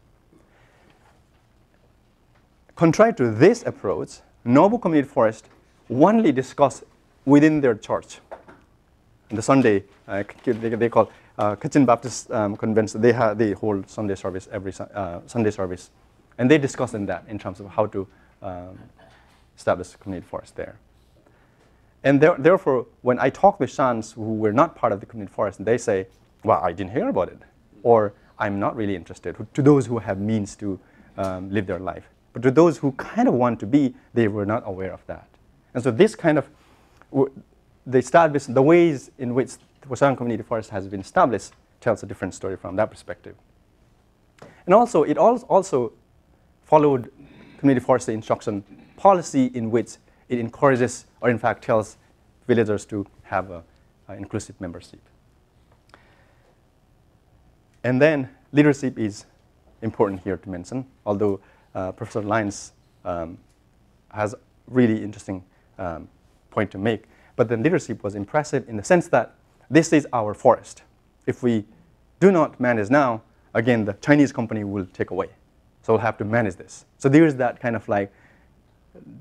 Contrary to this approach, Nobu Community Forest only discuss within their church. On the Sunday, uh, they, call uh, Kachin Baptist um, Convention, they, ha- they hold Sunday service every uh, Sunday service. And they discuss in that in terms of how to um, establish community forest there. And there, therefore, when I talk with Shans who were not part of the community forest, they say, well, I didn't hear about it. Or I'm not really interested, to those who have means to um, live their life. But to those who kind of want to be, they were not aware of that. And so this kind of, w- the, establish, the ways in which the Wasang Community Forest has been established tells a different story from that perspective. And also, it also followed community forest instruction policy in which it encourages, or in fact tells villagers to have a, a inclusive membership. And then leadership is important here to mention, although uh, Professor Lyons um, has really interesting um, point to make. But the leadership was impressive in the sense that this is our forest. If we do not manage now, again, the Chinese company will take away. So we'll have to manage this. So there's that kind of like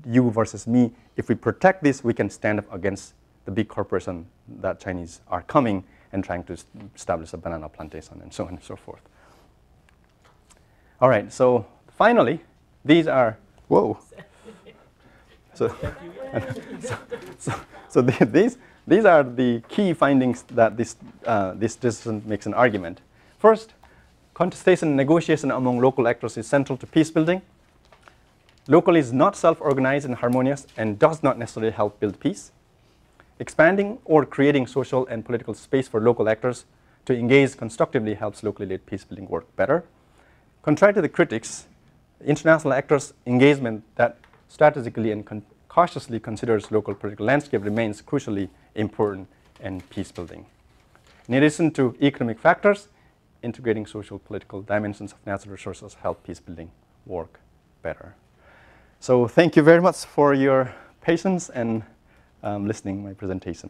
you versus me. If we protect this, we can stand up against the big corporation that Chinese are coming and trying to establish a banana plantation and so on and so forth. All right, so finally, these are, whoa. So, so, so, so the- these, these are the key findings that this, uh, this decision makes an argument. First, contestation and negotiation among local actors is central to peace building. Local is not self-organized and harmonious and does not necessarily help build peace. Expanding or creating social and political space for local actors to engage constructively helps locally led peace building work better. Contrary to the critics, international actors' engagement that strategically and con- cautiously considers local political landscape remains crucially important in peace building. In addition to economic factors, integrating social political dimensions of natural resources help peace building work better. So thank you very much for your patience and um, listening my presentation.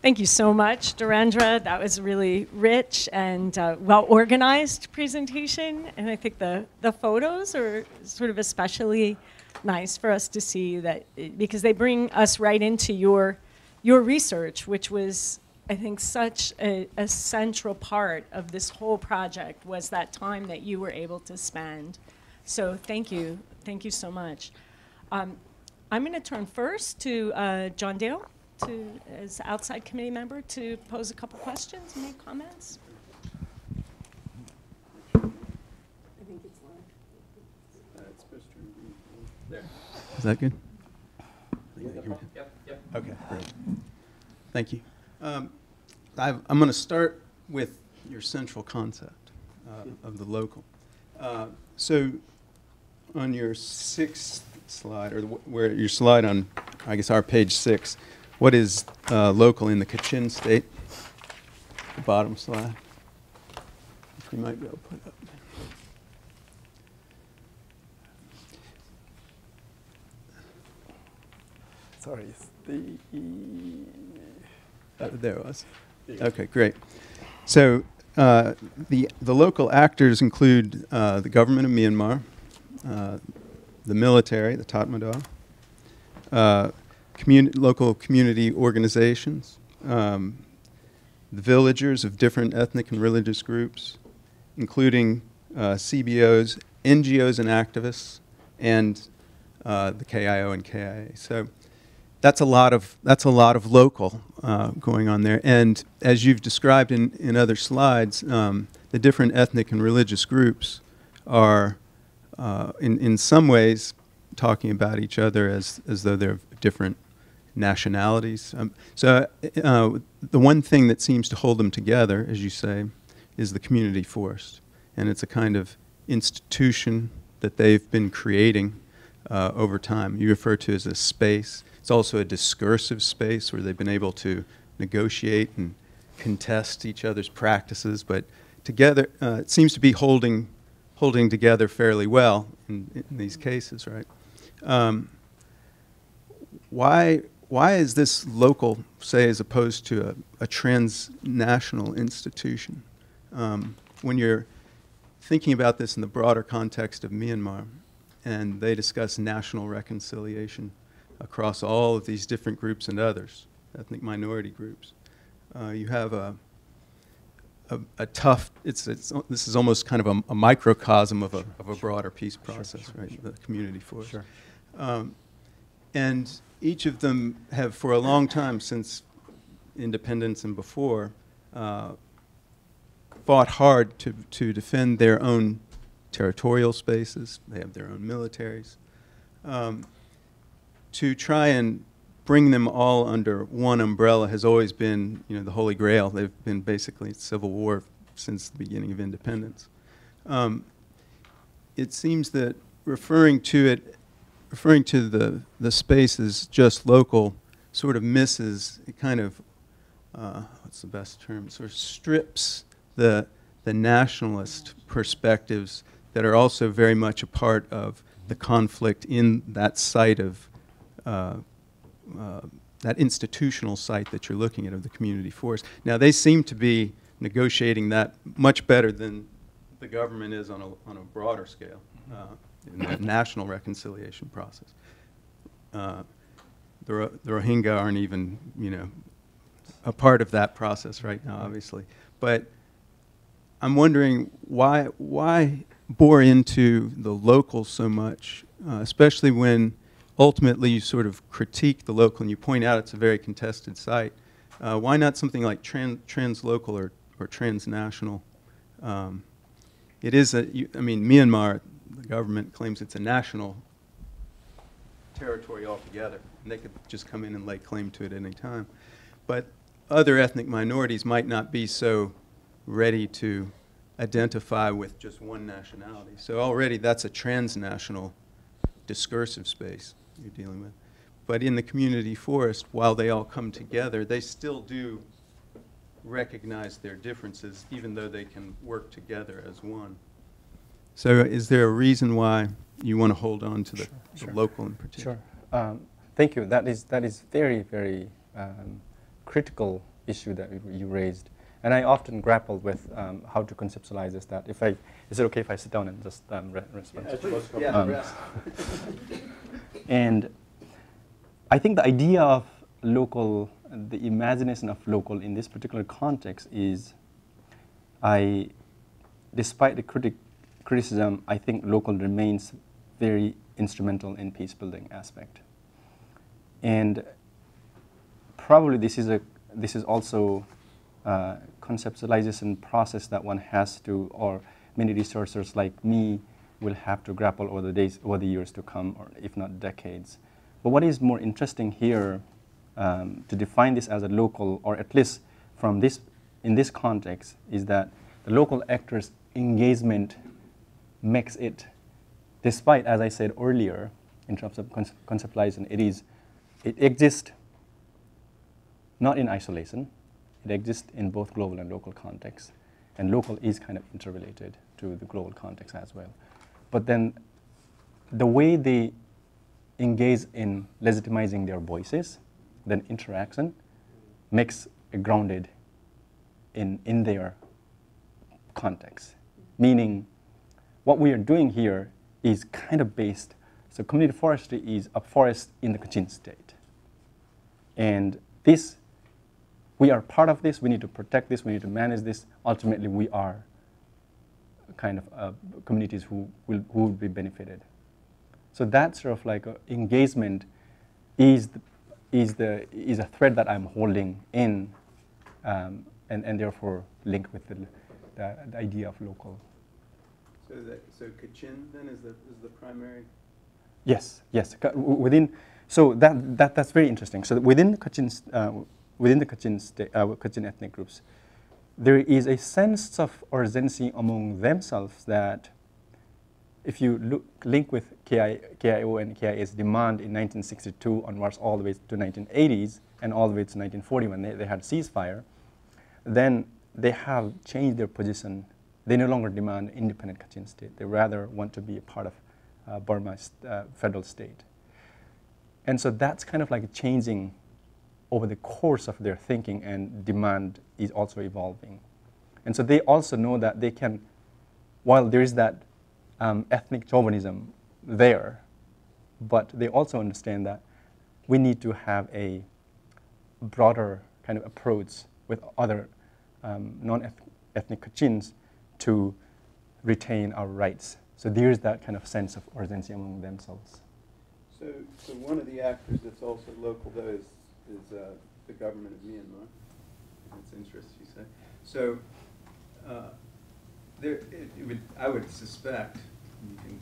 Thank you so much, Dhirendra. That was a really rich and uh, well organized presentation. And I think the, the photos are sort of especially nice for us to see that because they bring us right into your, your research, which was, I think, such a, a central part of this whole project was that time that you were able to spend. So thank you. Thank you so much. Um, I'm going to turn first to uh, John Dale to, as outside committee member, to pose a couple questions, and make comments. Is that good? Yep, yep. Okay, great. Thank you. Um, I've, I'm going to start with your central concept uh, of the local. Uh, so, on your sixth slide, or the, where your slide on, I guess our page six, what is uh, local in the Kachin state? The bottom slide. If we might be able to put up. Sorry, it's the Uh, there it was. Okay, great. So uh, the the local actors include uh, the government of Myanmar, uh, the military, the Tatmadaw, uh, communi- local community organizations, um, the villagers of different ethnic and religious groups, including uh, CBOs NGOs and activists, and the KIO and KIA. So that's a lot of that's a lot of local uh, going on there. And as you've described in, in other slides, um, the different ethnic and religious groups are uh, in in some ways talking about each other as as though they're different nationalities. Um, so uh, the one thing that seems to hold them together, as you say, is the community forest, and it's a kind of institution that they've been creating uh, over time. You refer to as a space. It's also a discursive space where they've been able to negotiate and contest each other's practices, but together uh, it seems to be holding holding together fairly well in, in these cases, right? Um, why why is this local, say, as opposed to a, a transnational institution? Um, when you're thinking about this in the broader context of Myanmar, and they discuss national reconciliation across all of these different groups and others, ethnic minority groups, uh, you have a, a, a, tough, it's, it's, this is almost kind of a, a microcosm of a, of a broader peace process, sure, sure, right? Sure. The community force. Sure. Um, and each of them have, for a long time since independence and before, uh, fought hard to, to defend their own territorial spaces. They have their own militaries. Um, to try and bring them all under one umbrella has always been, you know, the holy grail. They've been basically civil war since the beginning of independence. Um, it seems that referring to it referring to the, the space as just local sort of misses, it kind of, uh, what's the best term, sort of strips the, the nationalist perspectives that are also very much a part of the conflict in that site of, uh, uh, that institutional site that you're looking at of the community forest. Now, they seem to be negotiating that much better than the government is on a, on a broader scale. Uh, in the national reconciliation process. Uh, the, the Rohingya aren't even, you know, a part of that process right now, obviously. But I'm wondering why, why bore into the local so much, uh, especially when ultimately you sort of critique the local and you point out it's a very contested site. Uh, why not something like trans, translocal or, or transnational? Um, it is a, you, I mean, Myanmar, the government claims it's a national territory altogether, and they could just come in and lay claim to it at any time. But other ethnic minorities might not be so ready to identify with just one nationality. So already that's a transnational discursive space you're dealing with. But in the community forest, while they all come together, they still do recognize their differences, even though they can work together as one. So is there a reason why you want to hold on to the, sure, the local in particular? Sure. Um, thank you. That is, that is very, very um, critical issue that you raised. And I often grapple with um, how to conceptualize this. That if I, is it okay if I sit down and just um, re respond? Yeah, um, rest. and I think the idea of local, the imagination of local in this particular context is, I, despite the critic criticism, I think local remains very instrumental in peace building aspect. And probably this is a this is also a conceptualization process that one has to, or many researchers like me will have to grapple over the days, over the years to come, or if not decades. But what is more interesting here um, to define this as a local, or at least from this, in this context, is that the local actors' engagement makes it, despite, as I said earlier, in terms of conceptualization, it is, it exists not in isolation. It exists in both global and local contexts. And local is kind of interrelated to the global context as well. But then the way they engage in legitimizing their voices, then interaction, makes grounded in, in their context. Meaning, what we are doing here is kind of based, so community forestry is a forest in the Kachin state. And this, we are part of this, we need to protect this, we need to manage this. Ultimately, we are kind of uh, communities who will who will be benefited. So that sort of like uh, engagement is the, is the is a thread that I'm holding in, um, and and therefore linked with the, the, the idea of local. So that, so Kachin then is the, is the primary? Yes, yes. Within, so that, that that's very interesting. So within the Kachin, uh, within the Kachin, uh, Kachin ethnic groups, there is a sense of urgency among themselves that if you look link with KI, KIO and KIA's demand in 1962 onwards all the way to 1980s and all the way to 1940 when they, they had ceasefire, then they have changed their position. They no longer demand independent Kachin state. They rather want to be a part of uh, Burma's uh, federal state. And so that's kind of like changing over the course of their thinking, and demand is also evolving. And so they also know that they can, while there is that um, ethnic chauvinism there, but they also understand that we need to have a broader kind of approach with other um, non-ethnic Kachins to retain our rights. So there's that kind of sense of urgency among themselves. So, so one of the actors that's also local though is, is uh, the government of Myanmar. its interesting, you say. So, uh, there, it, it would, I would suspect, you can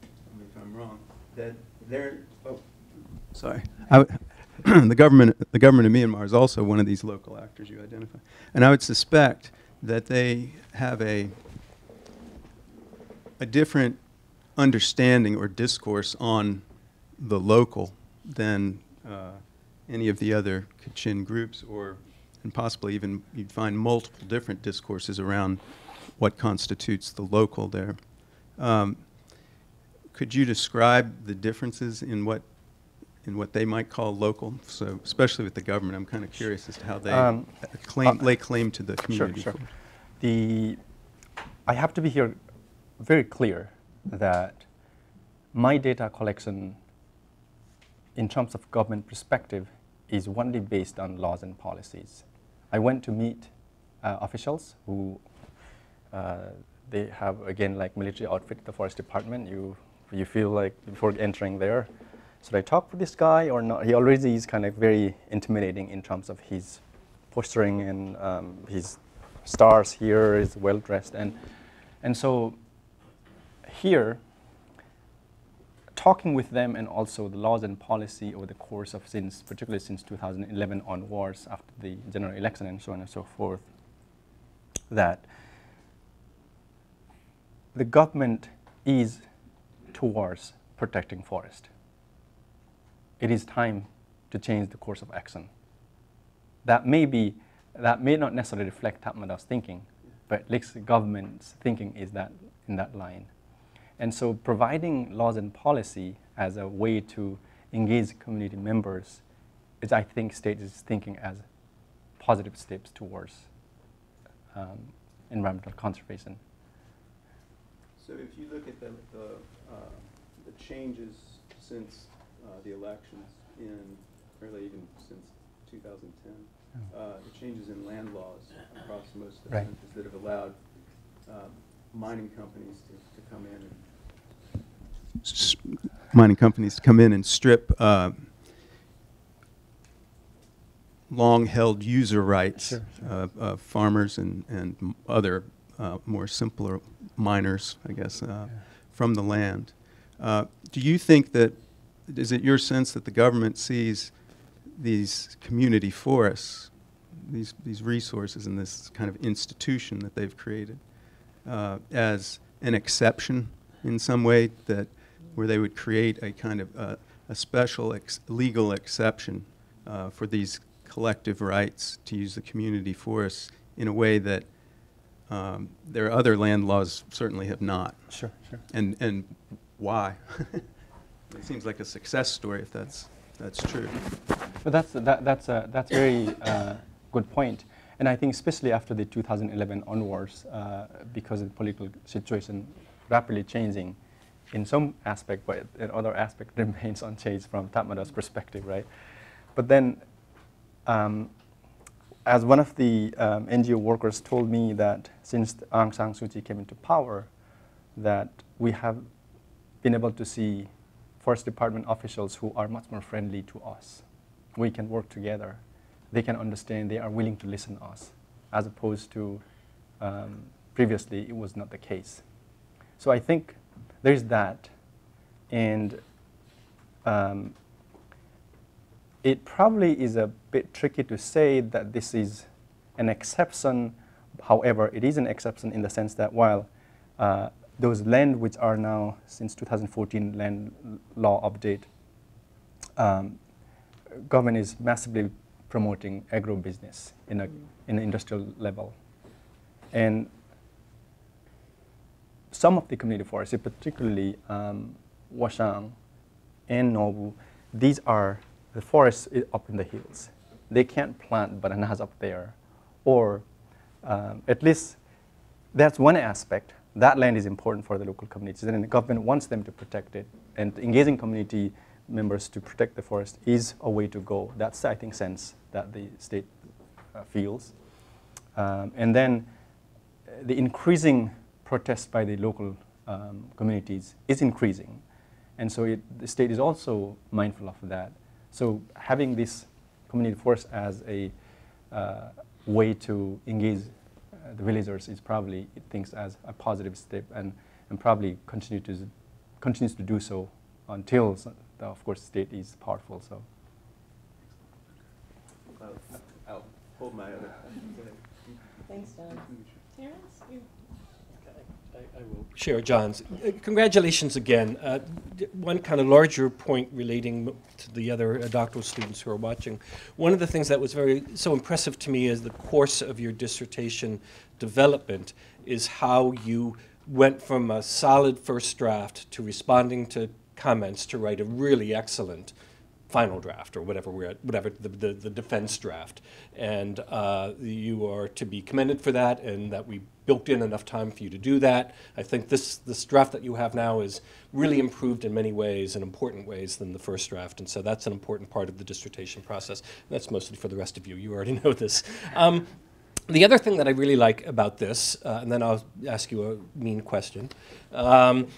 tell me if I'm wrong, that they're, oh, sorry. The government, the government of Myanmar is also one of these local actors you identify. And I would suspect that they have a, a different understanding or discourse on the local than uh, any of the other Kachin groups, or and possibly even you'd find multiple different discourses around what constitutes the local there. Um, could you describe the differences in what in what they might call local? So, especially with the government, I'm kind of curious as to how they Um, claim uh, lay claim to the community. sure. for- The, I have to be here very clear that my data collection in terms of government perspective is only based on laws and policies. I went to meet uh, officials who uh, they have again like military outfit, the forest department. You you feel like before entering there, should I talk to this guy or not? He already is kind of very intimidating in terms of his posturing and um, his stars here is well dressed and and so here talking with them and also the laws and policy over the course of since particularly since 2011 onwards after the general election and so on and so forth that the government is towards protecting forest it is time to change the course of action that may be that may not necessarily reflect Tatmadaw's thinking, but the government's thinking is that in that line. And so providing laws and policy as a way to engage community members is, I think, state is thinking as positive steps towards um, environmental conservation. So if you look at the, the, uh, the changes since uh, the elections in, really even since 2010, uh, the changes in land laws across most of the Right. countries that have allowed um, mining companies to, to come in and mining companies to come in and strip uh, long-held user rights Sure, of of farmers and, and other uh, more simpler miners, I guess, uh, from the land. Uh, do you think that, is it your sense that the government sees these community forests, these, these resources and this kind of institution that they've created uh, as an exception in some way that where they would create a kind of uh, a special ex- legal exception uh, for these collective rights to use the community forests in a way that um, their other land laws certainly have not. Sure, sure. And, and why? it seems like a success story if that's, that's true. But that's that, that's a that's a very uh, good point, and I think especially after the 2011 onwards, uh, because of the political situation rapidly changing, in some aspect, but in other aspect remains unchanged from Tatmadaw's perspective, right? But then, um, as one of the um, NGO workers told me that since Aung San Suu Kyi came into power, that we have been able to see Forest Department officials who are much more friendly to us. We can work together. They can understand. They are willing to listen to us, as opposed to um, previously it was not the case. So I think there's that, and um, it probably is a bit tricky to say that this is an exception. However, it is an exception in the sense that while uh, those land which are now since 2014 land law update, um, government is massively promoting agro business in a in an industrial level, and some of the community forests, particularly um, Wasang and Nobu, these are the forests up in the hills. They can't plant bananas up there, or um, at least that's one aspect. That land is important for the local communities, and the government wants them to protect it. And engaging community members to protect the forest is a way to go. That's, I think, sense that the state uh, feels. Um, and then the increasing protest by the local um, communities is increasing. And so it, the state is also mindful of that. So having this community force as a uh, way to engage uh, the villagers is probably, it thinks, as a positive step and, and probably continue to, continues to do so until, the, of course, the state is powerful. So. I'll, I'll hold my other. Thanks, John. Will share John's. Uh, congratulations again. Uh, one kind of larger point relating to the other uh, doctoral students who are watching. One of the things that was very so impressive to me as the course of your dissertation development is how you went from a solid first draft to responding to comments to write a really excellent final draft or whatever we're at, whatever the, the, the defense draft. And uh, you are to be commended for that and that we built in enough time for you to do that. I think this, this draft that you have now is really improved in many ways and important ways than the first draft. And so that's an important part of the dissertation process. And that's mostly for the rest of you. You already know this. Um, the other thing that I really like about this, uh, and then I'll ask you a mean question, um,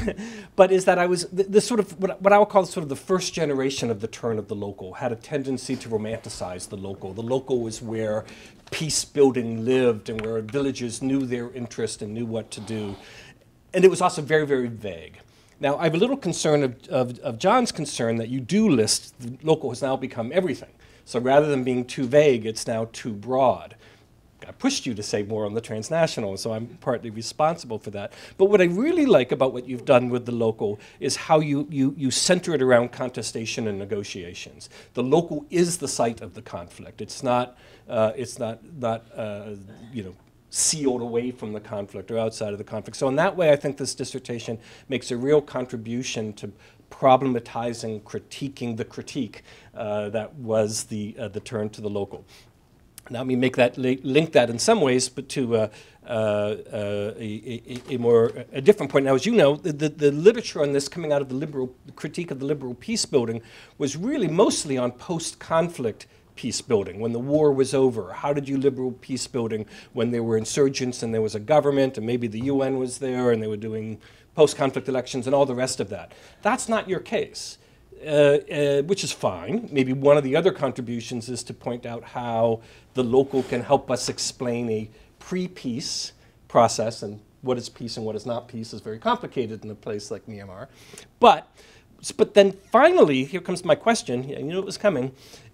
but is that I was the sort of what, what, I would call sort of the first generation of the turn of the local had a tendency to romanticize the local. The local was where peace building lived and where villagers knew their interest and knew what to do, and it was also very very vague. Now I have a little concern of, of, of John's concern that you do list the local has now become everything. So rather than being too vague, it's now too broad. I pushed you to say more on the transnational, so I'm partly responsible for that. But what I really like about what you've done with the local is how you, you, you center it around contestation and negotiations. The local is the site of the conflict. It's not, uh, it's not, not uh, you know, sealed away from the conflict or outside of the conflict. So in that way, I think this dissertation makes a real contribution to problematizing, critiquing the critique uh, that was the, uh, the turn to the local. Now, let me make that link that in some ways, but to uh, uh, a, a, more a different point. Now, as you know, the, the, the, literature on this coming out of the liberal critique of the liberal peace building was really mostly on post-conflict peace building when the war was over. How did you liberal peace building when there were insurgents and there was a government and maybe the UN was there and they were doing post-conflict elections and all the rest of that? That's not your case. Uh, uh, which is fine. Maybe one of the other contributions is to point out how the local can help us explain a pre-peace process and what is peace and what is not peace is very complicated in a place like Myanmar. But, but then finally, here comes my question, you know it was coming,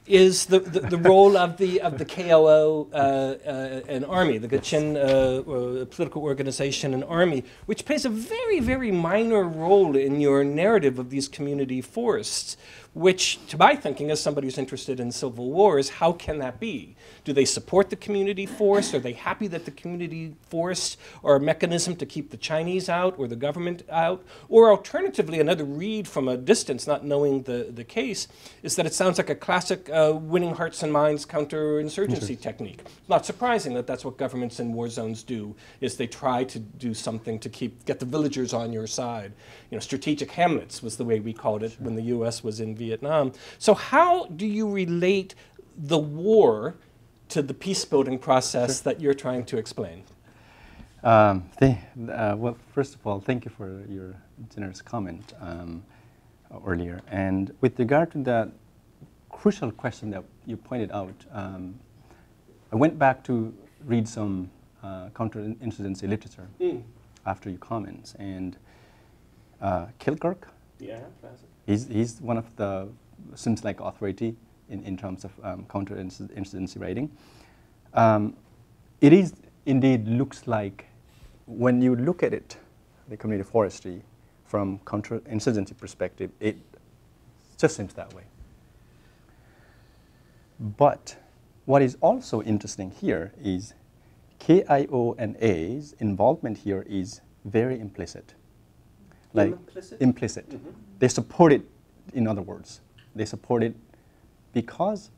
is the, the, the, role of the of the KIO uh, uh, and army, the Kachin uh, uh, political organization and army, which plays a very very minor role in your narrative of these community forests which, to my thinking, as somebody who's interested in civil wars, how can that be? Do they support the community force? Are they happy that the community force are a mechanism to keep the Chinese out or the government out? Or alternatively, another read from a distance, not knowing the, the case, is that it sounds like a classic uh, winning hearts and minds counterinsurgency technique. Not surprising that that's what governments in war zones do, is they try to do something to keep, get the villagers on your side. You know, strategic hamlets was the way we called it when the U.S. was in Vietnam. So how do you relate the war to the peace building process that you're trying to explain? Um, th- uh, well, first of all, thank you for your generous comment um, earlier. And with regard to that crucial question that you pointed out, um, I went back to read some uh, counterinsurgency literature Mm. after your comments, and uh, Kilcullen, Yeah, he's, he's one of the seems like authority in, in terms of um, counterinsurgency rating. Um, it is indeed looks like when you look at it, the community forestry from counterinsurgency perspective, it just seems that way. But what is also interesting here is KIO and A's involvement here is very implicit. Like Implicit? implicit. Mhm. They support it, in other words. They support it because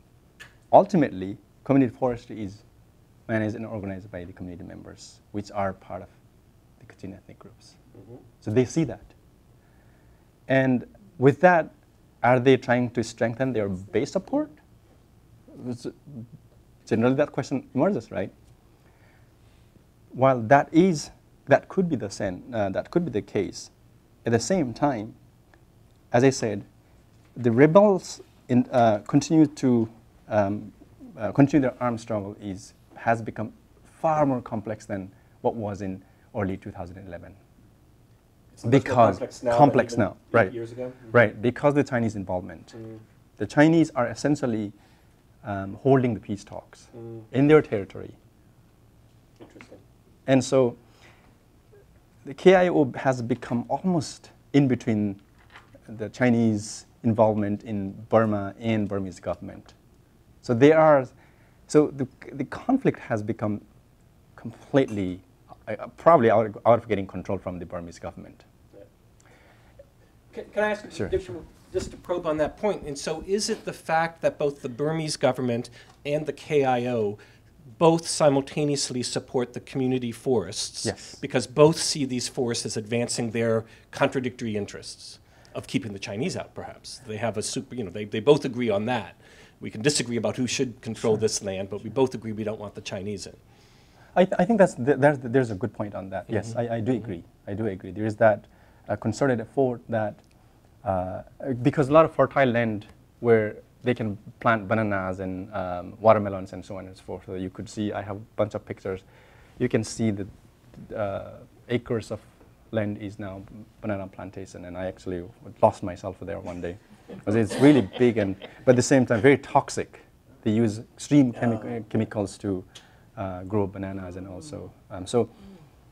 ultimately community forestry is managed and organized by the community members, which are part of the Kachin ethnic groups. Mhm. So they see that. And with that, are they trying to strengthen their base support? It's- Generally, that question emerges, right? While that is, that could be the sen, uh, that could be the case. At the same time, as I said, the rebels in, uh, continue to um, uh, continue their armed struggle is has become far more complex than what was in early 2011 It's much more because complex now complex now, right? years ago? Mhm. Right, because the Chinese involvement. Mm. The Chinese are essentially um, holding the peace talks Mm. in their territory, Interesting. and so the KIO has become almost in between the Chinese involvement in Burma and Burmese government. So they are, so the, the conflict has become completely, uh, uh, probably out, of- out of getting control from the Burmese government. Can, can I ask, Sure, just, just to probe on that point? point, and so is it the fact that both the Burmese government and the KIO both simultaneously support the community forests? Yes. Because both see these forests as advancing their contradictory interests of keeping the Chinese out, perhaps. They have a super, you know, they, they both agree on that. We can disagree about who should control this land, but we both agree we don't want the Chinese in. I, th- I think that's th- there's, there's a good point on that. Yes, Mhm. I, I do agree. I do agree. There is that uh, concerted effort that uh, because a lot of fertile land where they can plant bananas and um, watermelons and so on and so forth. So you could see. I have a bunch of pictures. You can see the uh, acres of land is now banana plantation, and I actually lost myself there one day because it's really big and but at the same time very toxic. They use extreme chemi- chemicals to uh, grow bananas and also um, so.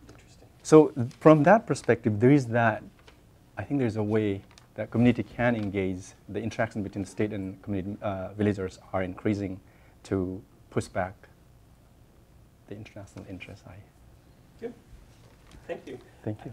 Interesting. So from that perspective, there is that. I think there's a way that community can engage. The interaction between the state and community uh, villagers are increasing to push back the international interests. I. Thank you. thank you.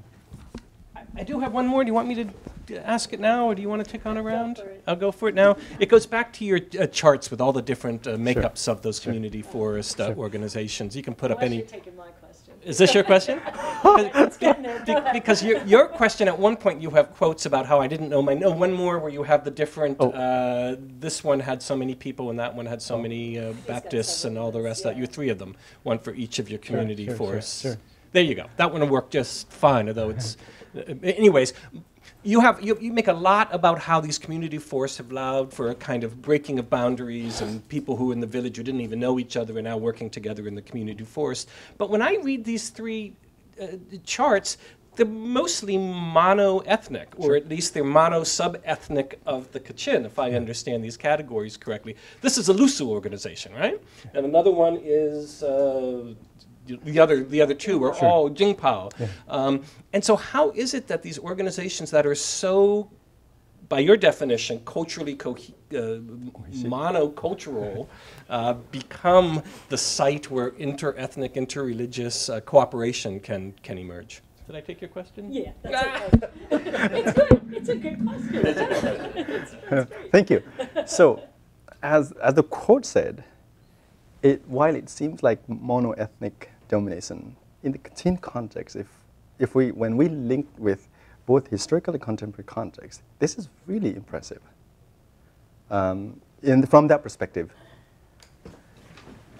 I do have one more. Do you want me to ask it now, or do you want to take on a round? I'll go for it now. It goes back to your uh, charts with all the different uh, makeups of those community forest uh, organizations. You can put up any. taking my question. Is this your question? It's getting there. Be- Go ahead. because your, your question at one point you have quotes about how I didn't know my no one more where you have the different Oh. uh, this one had so many people and that one had so many uh, Baptists and all the rest of that you three of them one for each of your community sure, sure, forests. sure. There you go. That one will work just fine. Although it's uh, anyways. You have you, you make a lot about how these community forests have allowed for a kind of breaking of boundaries and people who in the village who didn't even know each other are now working together in the community forest. But when I read these three uh, charts, they're mostly mono-ethnic, or at least they're mono-sub-ethnic of the Kachin, if I understand these categories correctly. This is a Lisu organization, right? And another one is uh, the other. The other two are all Jinghpaw. Um, and so, how is it that these organizations that are so by your definition, culturally co- uh, monocultural, uh, become the site where inter-ethnic, inter-religious uh, cooperation can can emerge. Did I take your question? Yeah, that's okay. it's good. It's a good question. It's- it's. Thank you. So, as, as the quote said, it, while it seems like mono-ethnic domination, in the Kachin context, if, if we, when we link with both historical and contemporary context, this is really impressive. Um, in, from that perspective,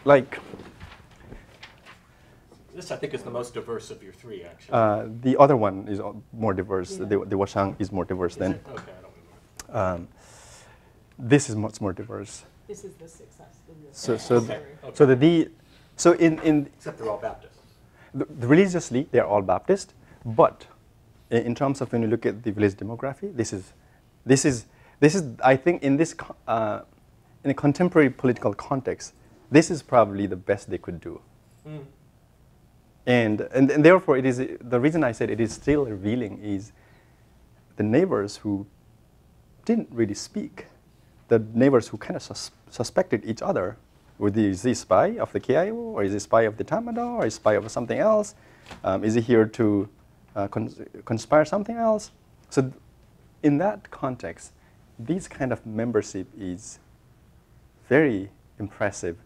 like This, I think, is the most diverse of your three, actually. uh, the other one is more diverse. The, the Wasang is more diverse than. Okay, I don't. Um, this is much more diverse. This is the success. the real So, success so, story. so the, the so in, in Except they're all Baptist. the, the religiously they are all Baptist, but i- in terms of when you look at the village demography, this is this is this is I think in this uh, in a contemporary political context, this is probably the best they could do. Mm. And, and, and therefore, it is the reason I said it is still revealing is the neighbors who didn't really speak, the neighbors who kind of sus- suspected each other. Were he, is he spy of the KIO, or is he spy of the Tatmadaw, or is he spy of something else? Um, is he here to uh, cons- conspire something else? So, th- in that context, this kind of membership is very impressive.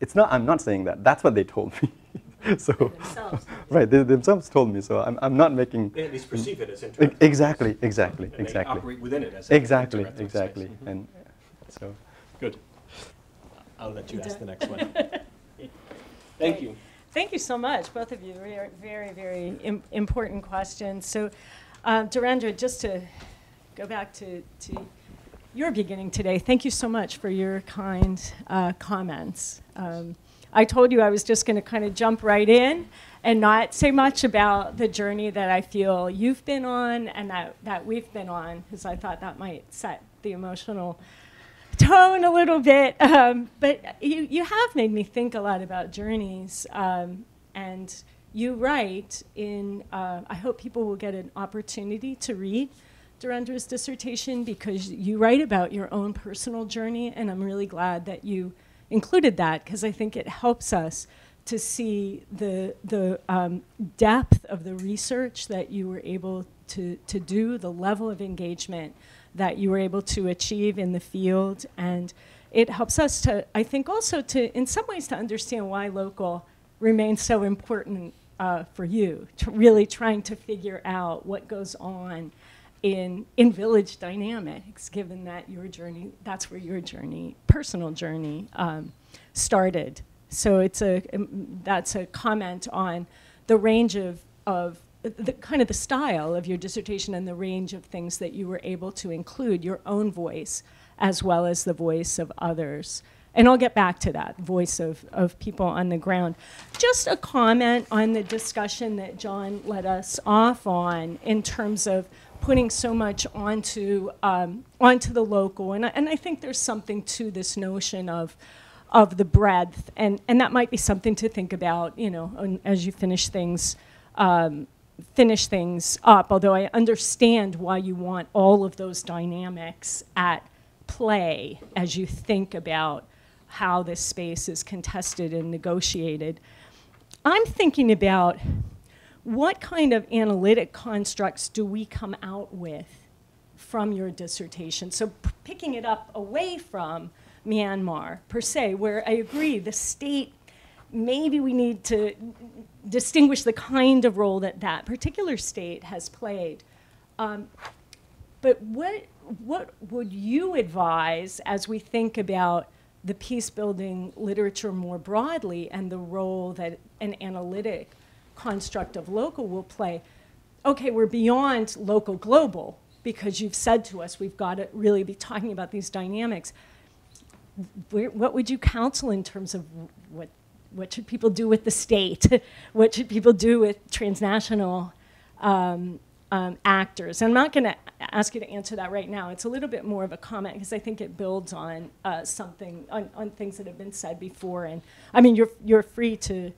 It's not. I'm not saying that. That's what they told me. so, themselves. right, they themselves told me. So I'm, I'm not making. They at least perceive it as E- interesting. Exactly, exactly, And exactly. operate within it as an exactly, interactive exactly, space. Mhm. and so. Good. I'll let you ask the next one. Thank you. Thank you so much, both of you. Very, very, very im- important questions. So, uh, Dhirendra, just to go back to, to your beginning today, thank you so much for your kind uh, comments. Um, I told you I was just going to kind of jump right in and not say much about the journey that I feel you've been on and that, that we've been on, because I thought that might set the emotional tone a little bit. Um, but you, you have made me think a lot about journeys. Um, and you write in, uh, I hope people will get an opportunity to read Dhirendra's dissertation because you write about your own personal journey. And I'm really glad that you included that because I think it helps us to see the, the um, depth of the research that you were able to, to do, the level of engagement that you were able to achieve in the field. And it helps us to, I think, also to, in some ways, to understand why local remains so important uh, for you, to really trying to figure out what goes on in, in village dynamics, given that your journey, that's where your journey, personal journey, um, started. So it's a, um, that's a comment on the range of, of the kind of the style of your dissertation and the range of things that you were able to include your own voice as well as the voice of others. And I'll get back to that voice of, of people on the ground. Just a comment on the discussion that John led us off on in terms of putting so much onto, um, onto the local. And I, and I think there's something to this notion of, of the breadth. And, and that might be something to think about, you know, as you finish things um, finish things up, although I understand why you want all of those dynamics at play as you think about how this space is contested and negotiated. I'm thinking about what kind of analytic constructs do we come out with from your dissertation? So picking it up away from Myanmar per se, where I agree the state maybe we need to distinguish the kind of role that that particular state has played. Um, but what, what would you advise as we think about the peace building literature more broadly and the role that an analytic construct of local will play? Okay, we're beyond local global because you've said to us we've got to really be talking about these dynamics. Where, what would you counsel in terms of what what should people do with the state? what should people do with transnational um, um, actors? I'm not going to ask you to answer that right now. It's a little bit more of a comment because I think it builds on uh, something, on, on things that have been said before. And I mean, you're, you're free to,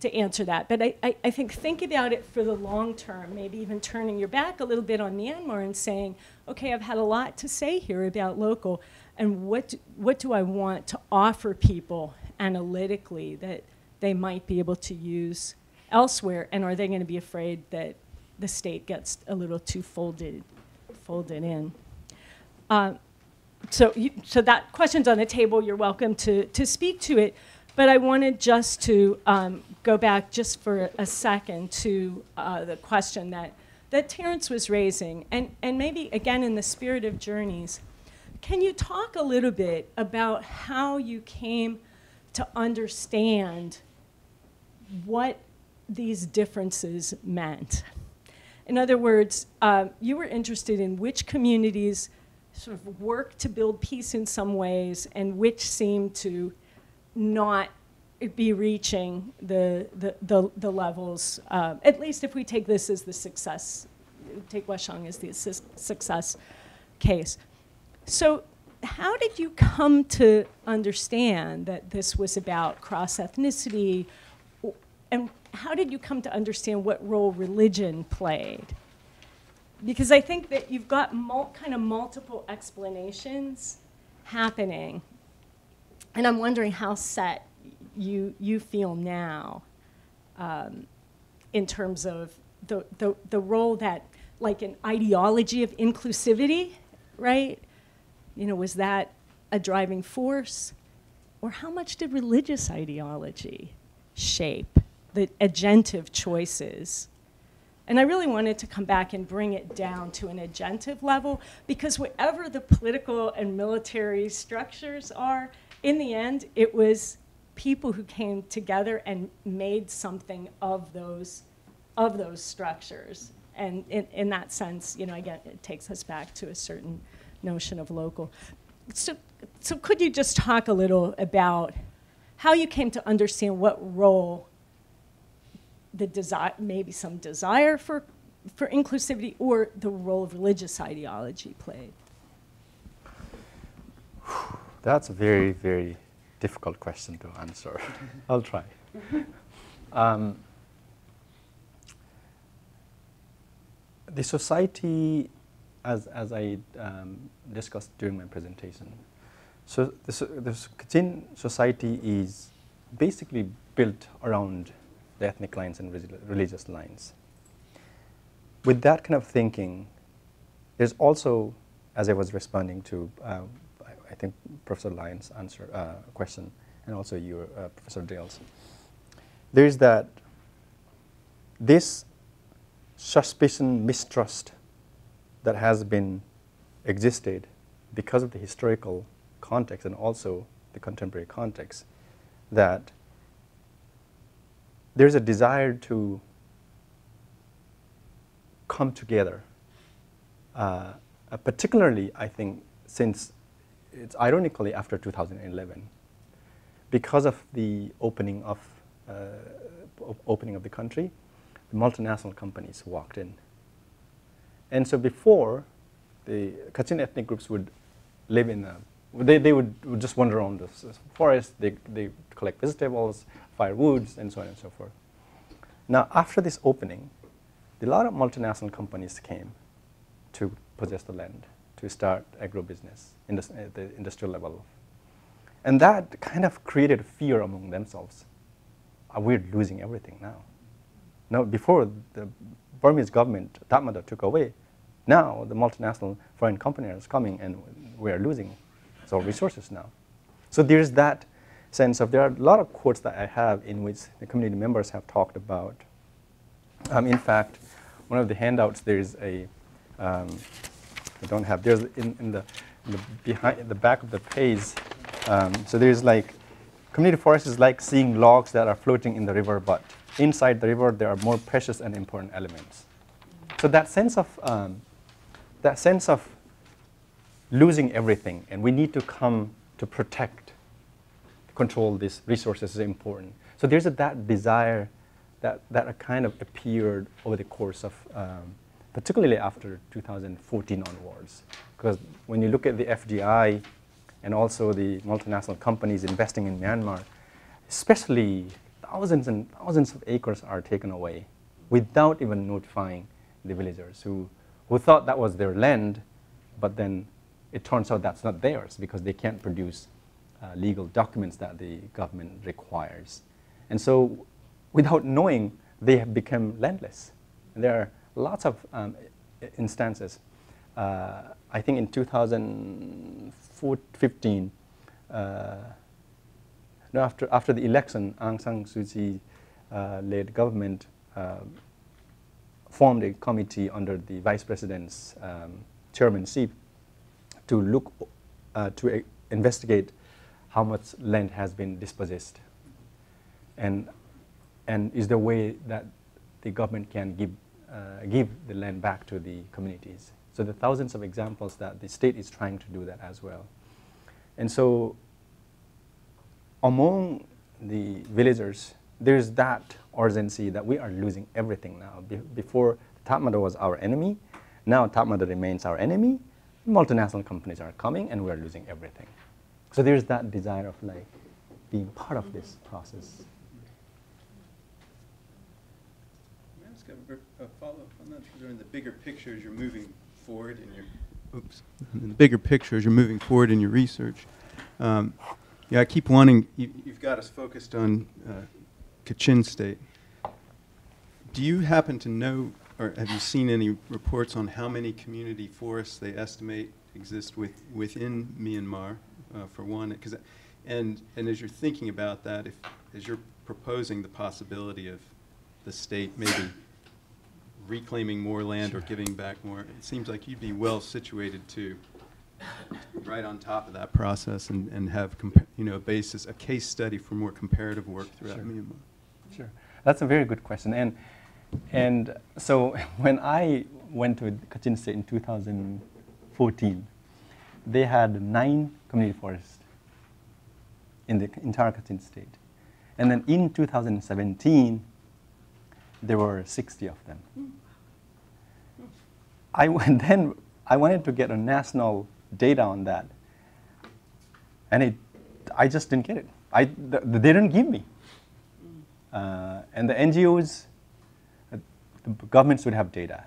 to answer that. But I, I, I think think about it for the long term, maybe even turning your back a little bit on Myanmar and saying, okay, I've had a lot to say here about local, and what, do- what do I want to offer people analytically that they might be able to use elsewhere, and are they going to be afraid that the state gets a little too folded, folded in? Uh, so, you, so that question's on the table. You're welcome to, to speak to it. But I wanted just to um, go back just for a second to uh, the question that, that Terrence was raising. And, and maybe, again, in the spirit of journeys, can you talk a little bit about how you came to understand what these differences meant. In other words, uh, you were interested in which communities sort of work to build peace in some ways and which seem to not be reaching the, the, the, the levels, uh, at least if we take this as the success, take Wasang as the success case. So how did you come to understand that this was about cross ethnicity? And how did you come to understand what role religion played? Because I think that you've got kind of multiple explanations happening. And I'm wondering how set you, you feel now um, in terms of the, the, the role that, like an ideology of inclusivity, right? You know, was that a driving force? Or how much did religious ideology shape the agentive choices? And I really wanted to come back and bring it down to an agentive level because whatever the political and military structures are, in the end, it was people who came together and made something of those, of those structures. And in, in that sense, you know, again, it takes us back to a certain notion of local. So, so could you just talk a little about how you came to understand what role the desire, maybe some desire for, for inclusivity or the role of religious ideology played? That's a very, very difficult question to answer. I'll try. Um, the society as, as I um, discussed during my presentation. So the, the Kachin society is basically built around the ethnic lines and religious lines. With that kind of thinking, there's also, as I was responding to, uh, I think Professor Lyons' answer uh, question, and also your uh, Professor Dale's, there's that this suspicion, mistrust that has been existed because of the historical context and also the contemporary context that there's a desire to come together. Uh, particularly, I think, since it's ironically after 2011, because of the opening of uh, opening of the country, the multinational companies walked in and so before, the Kachin ethnic groups would live in a, they, they would, would just wander around the forest, they, they collect vegetables, firewoods, and so on and so forth. Now, after this opening, a lot of multinational companies came to possess the land, to start agro-business at uh, the industrial level. And that kind of created fear among themselves. Uh, we're losing everything now? Now, before the Burmese government, Tatmadaw took away, now the multinational foreign company is coming and we are losing so resources now. So there's that sense of, there are a lot of quotes that I have in which the community members have talked about. Um, in fact, one of the handouts, there's a um, I don't have, there's in, in, the, in the, behind, the back of the page, um, so there's like, community forest is like seeing logs that are floating in the river, but inside the river there are more precious and important elements. So that sense of um, that sense of losing everything and we need to come to protect, control these resources is important. So there's a, that desire that, that kind of appeared over the course of, um, particularly after 2014 onwards. Because when you look at the FDI and also the multinational companies investing in Myanmar, especially thousands and thousands of acres are taken away without even notifying the villagers who who thought that was their land, but then it turns out that's not theirs because they can't produce uh, legal documents that the government requires. And so without knowing, they have become landless. And there are lots of um, instances. Uh, I think in 2015, uh, no, after, after the election, Aung San Suu Kyi uh, led government uh, formed a committee under the vice president's um, chairmanship to look uh, to investigate how much land has been dispossessed, and and is the way that the government can give uh, give the land back to the communities. So the thousands of examples that the state is trying to do that as well, and so among the villagers, there's that urgency that we are losing everything now. Be before Tatmadaw was our enemy, now Tatmadaw remains our enemy. Multinational companies are coming, and we are losing everything. So there's that desire of like being part of this process. May I ask a, a follow-up on that? In the bigger picture, as you're moving forward in your, oops, in the bigger picture, as you're moving forward in your research, um, yeah, I keep wanting, you, have got us focused on uh, Kachin State. Do you happen to know, or have you seen any reports on how many community forests they estimate exist with, within Myanmar, uh, for one? Cause, and, and as you're thinking about that, if, as you're proposing the possibility of the state maybe reclaiming more land sure. or giving back more, it seems like you'd be well situated to right on top of that process and, and have you know a basis, a case study for more comparative work throughout sure. Myanmar? Sure, that's a very good question. And and so when I went to Kachin State in 2014, they had nine community forests in the entire Kachin State. And then in 2017, there were 60 of them. I then I wanted to get a national data on that. And it, I just didn't get it. I, the, they didn't give me. Uh, and the NGOs, uh, the governments would have data.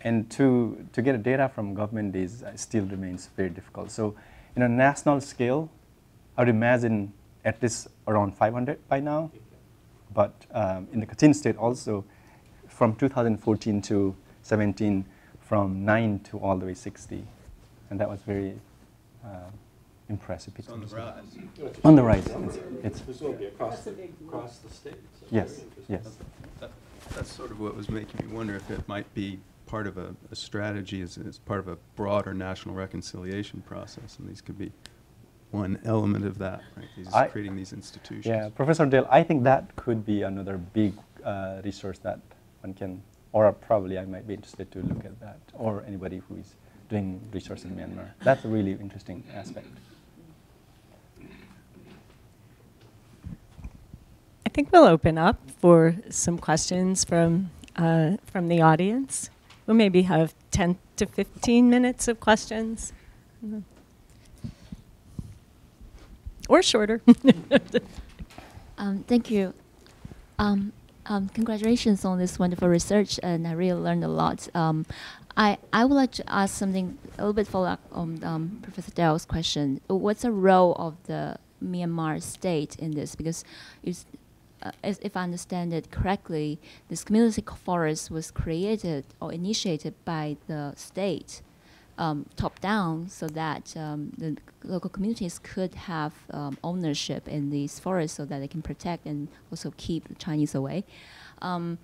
And to, to get data from government is, uh, still remains very difficult. So in a national scale, I would imagine at least around 500 by now. But um, in the Kachin state also, from 2014 to 17, from 9 to all the way 60 and that was very uh, impressive. It's on the rise. On the rise. It's, it's this will be across the, across the state. So yes, yes. That, that's sort of what was making me wonder if it might be part of a, a strategy as, as part of a broader national reconciliation process, and these could be one element of that, right? These I, creating these institutions. Yeah, Professor Dale, I think that could be another big uh, resource that one can, or probably I might be interested to look at that, or anybody who is doing research in Myanmar. That's a really interesting aspect. I think we'll open up for some questions from, uh, from the audience. We'll maybe have 10 to 15 minutes of questions. Or shorter. um, thank you. Um, um, congratulations on this wonderful research, and I really learned a lot. Um, I, I would like to ask something a little bit follow up on um, Professor Dale's question. What's the role of the Myanmar state in this? Because uh, if I understand it correctly, this community forest was created or initiated by the state um, top down so that um, the local communities could have um, ownership in these forests so that they can protect and also keep the Chinese away. Um,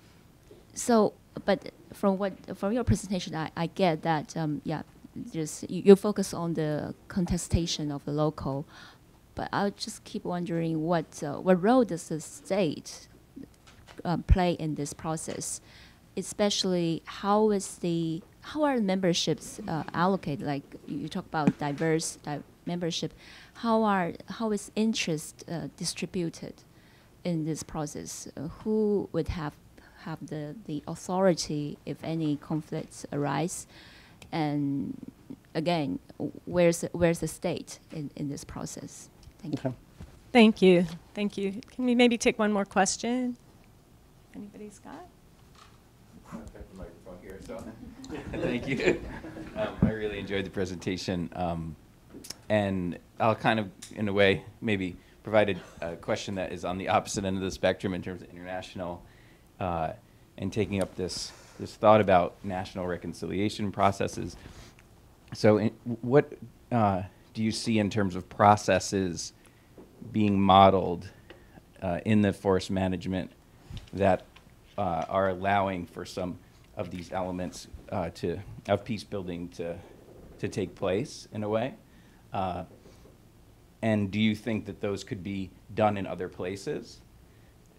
so but from what from your presentation, I, I get that um, yeah, just you, you, focus on the contestation of the local, but I just keep wondering what uh, what role does the state uh, play in this process, especially how is the how are memberships uh, allocated? Like you talk about diverse di membership, how are how is interest uh, distributed in this process? Uh, who would have have the, the authority if any conflicts arise. And again, where's, where's the state in, in this process? Thank okay. you. Thank you. Thank you. Can we maybe take one more question? Anybody's got? Here, so. Thank you. Um, I really enjoyed the presentation. Um, and I'll kind of, in a way, maybe provide a, a, question that is on the opposite end of the spectrum in terms of international uh, and taking up this, this thought about national reconciliation processes. So, in, what uh, do you see in terms of processes being modeled uh, in the forest management that uh, are allowing for some of these elements uh, to of peace building to to take place in a way? Uh, And do you think that those could be done in other places?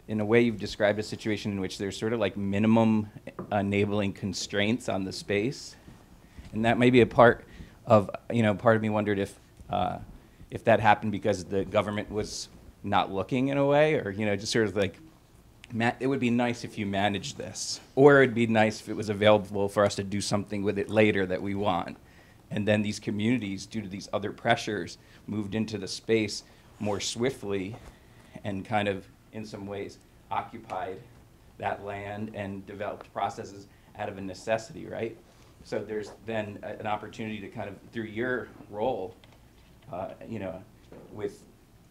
In a way, you've described a situation in which there's sort of like minimum enabling constraints on the space. And that may be a part of, you know, part of me wondered if, uh, if that happened because the government was not looking in a way, or, you know, just sort of like, it would be nice if you managed this. Or it'd be nice if it was available for us to do something with it later that we want. And then these communities, due to these other pressures, moved into the space more swiftly and kind of, in some ways, occupied that land and developed processes out of a necessity, right? So there's then a- an opportunity to kind of, through your role, uh, you know, with,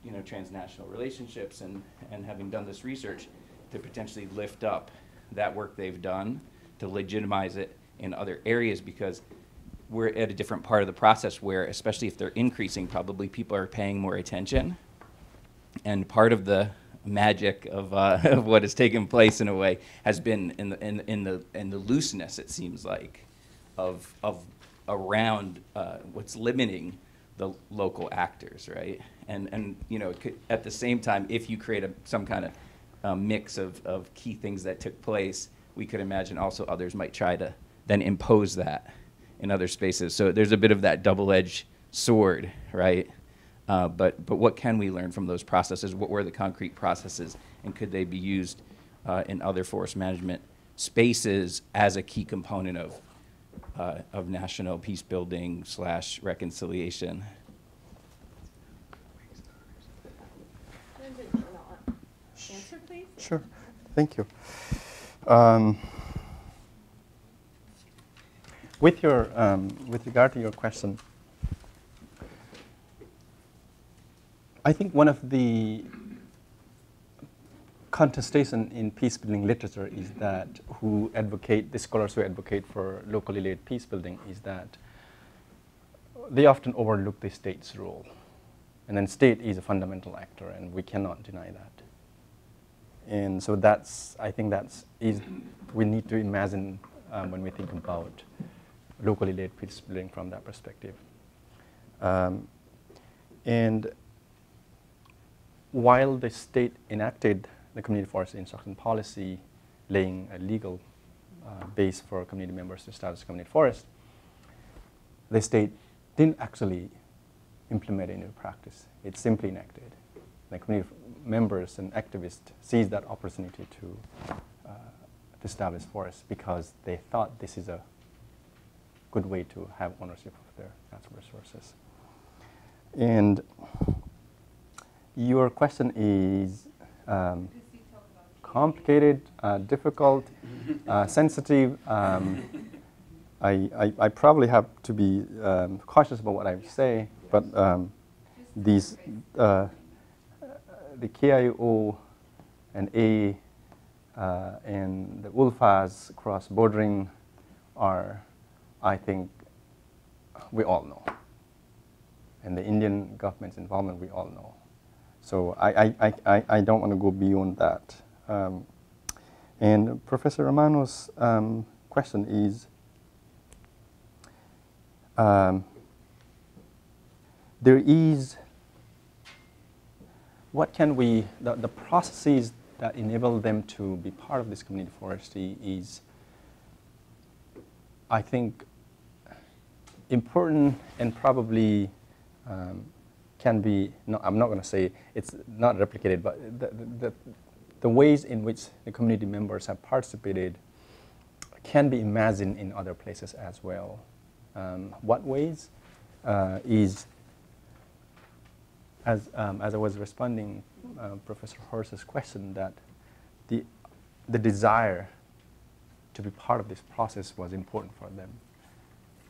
you know, transnational relationships and, and having done this research, to potentially lift up that work they've done, to legitimize it in other areas, because we're at a different part of the process where, especially if they're increasing, probably people are paying more attention. And part of the magic of, uh, of what has taken place in a way has been in the, in, in the, in the looseness, it seems like, of, of around uh, what's limiting the local actors, right? And, and you know, at the same time, if you create a, some kind of um, mix of, of key things that took place, we could imagine also others might try to then impose that in other spaces. So there's a bit of that double-edged sword, right? Uh, but, but what can we learn from those processes? What were the concrete processes? And could they be used uh, in other forest management spaces as a key component of, uh, of national peace building slash reconciliation? Answer, please. Sure. Thank you. Um, with your, um, with regard to your question, I think one of the contestation in peace building literature is that who advocate, the scholars who advocate for locally led peace building is that they often overlook the state's role. And then state is a fundamental actor and we cannot deny that. And so that's, I think that's, is, we need to imagine um, when we think about locally led peace building from that perspective. Um, and while the state enacted the community forest instruction policy, laying a legal uh, base for community members to establish community forest, the state didn't actually implement it into practice. It simply enacted. The community members and activists seized that opportunity to, uh, to establish forests because they thought this is a good way to have ownership of their natural resources. And your question is um, complicated, uh, difficult, uh, sensitive. Um, I, I, I, probably have to be um, cautious about what I say, but um, these, uh, the KIO and A uh, and the ULFA's cross bordering are, I think, we all know. And the Indian government's involvement, we all know. So I, I, I, I don't want to go beyond that. Um, and Professor Romano's um, question is, um, there is, what can we, the, the processes that enable them to be part of this community forestry is, I think, important and probably um, can be, I'm not going to say it's not replicated, but the, the, the, ways in which the community members have participated can be imagined in other places as well. Um, what ways uh, is, as, um, as I was responding uh, Professor Hirsch's question, that the, the desire to be part of this process was important for them.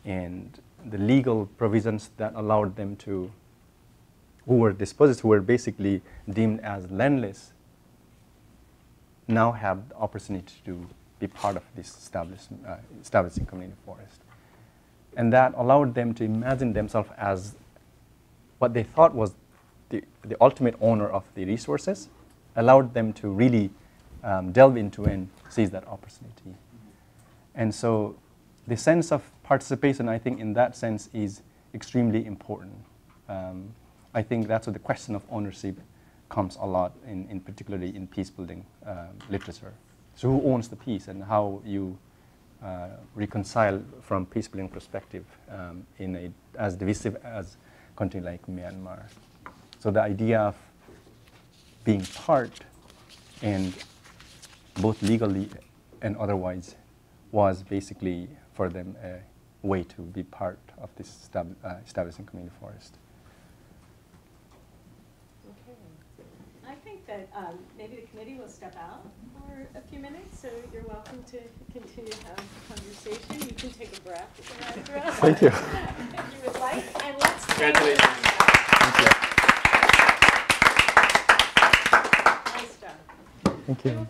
And the legal provisions that allowed them to, who were dispossessed, who were basically deemed as landless, now have the opportunity to be part of this uh, establishing community forest. And that allowed them to imagine themselves as what they thought was the, the ultimate owner of the resources, allowed them to really um, delve into and seize that opportunity. And so the sense of participation, I think, in that sense is extremely important. Um, I think that's where the question of ownership comes a lot, in, in particularly in peace building um, literature. So who owns the peace and how you uh, reconcile from peace building perspective um, in a as divisive as country like Myanmar. So the idea of being part and both legally and otherwise was basically for them a way to be part of this uh, establishing community forest. Okay. I think that um, maybe the committee will step out for a few minutes, so you're welcome to continue to have a conversation. You can take a breath if you want to. Thank you. If you would like, and let's. thank- Congratulations. Nice job. Thank We you.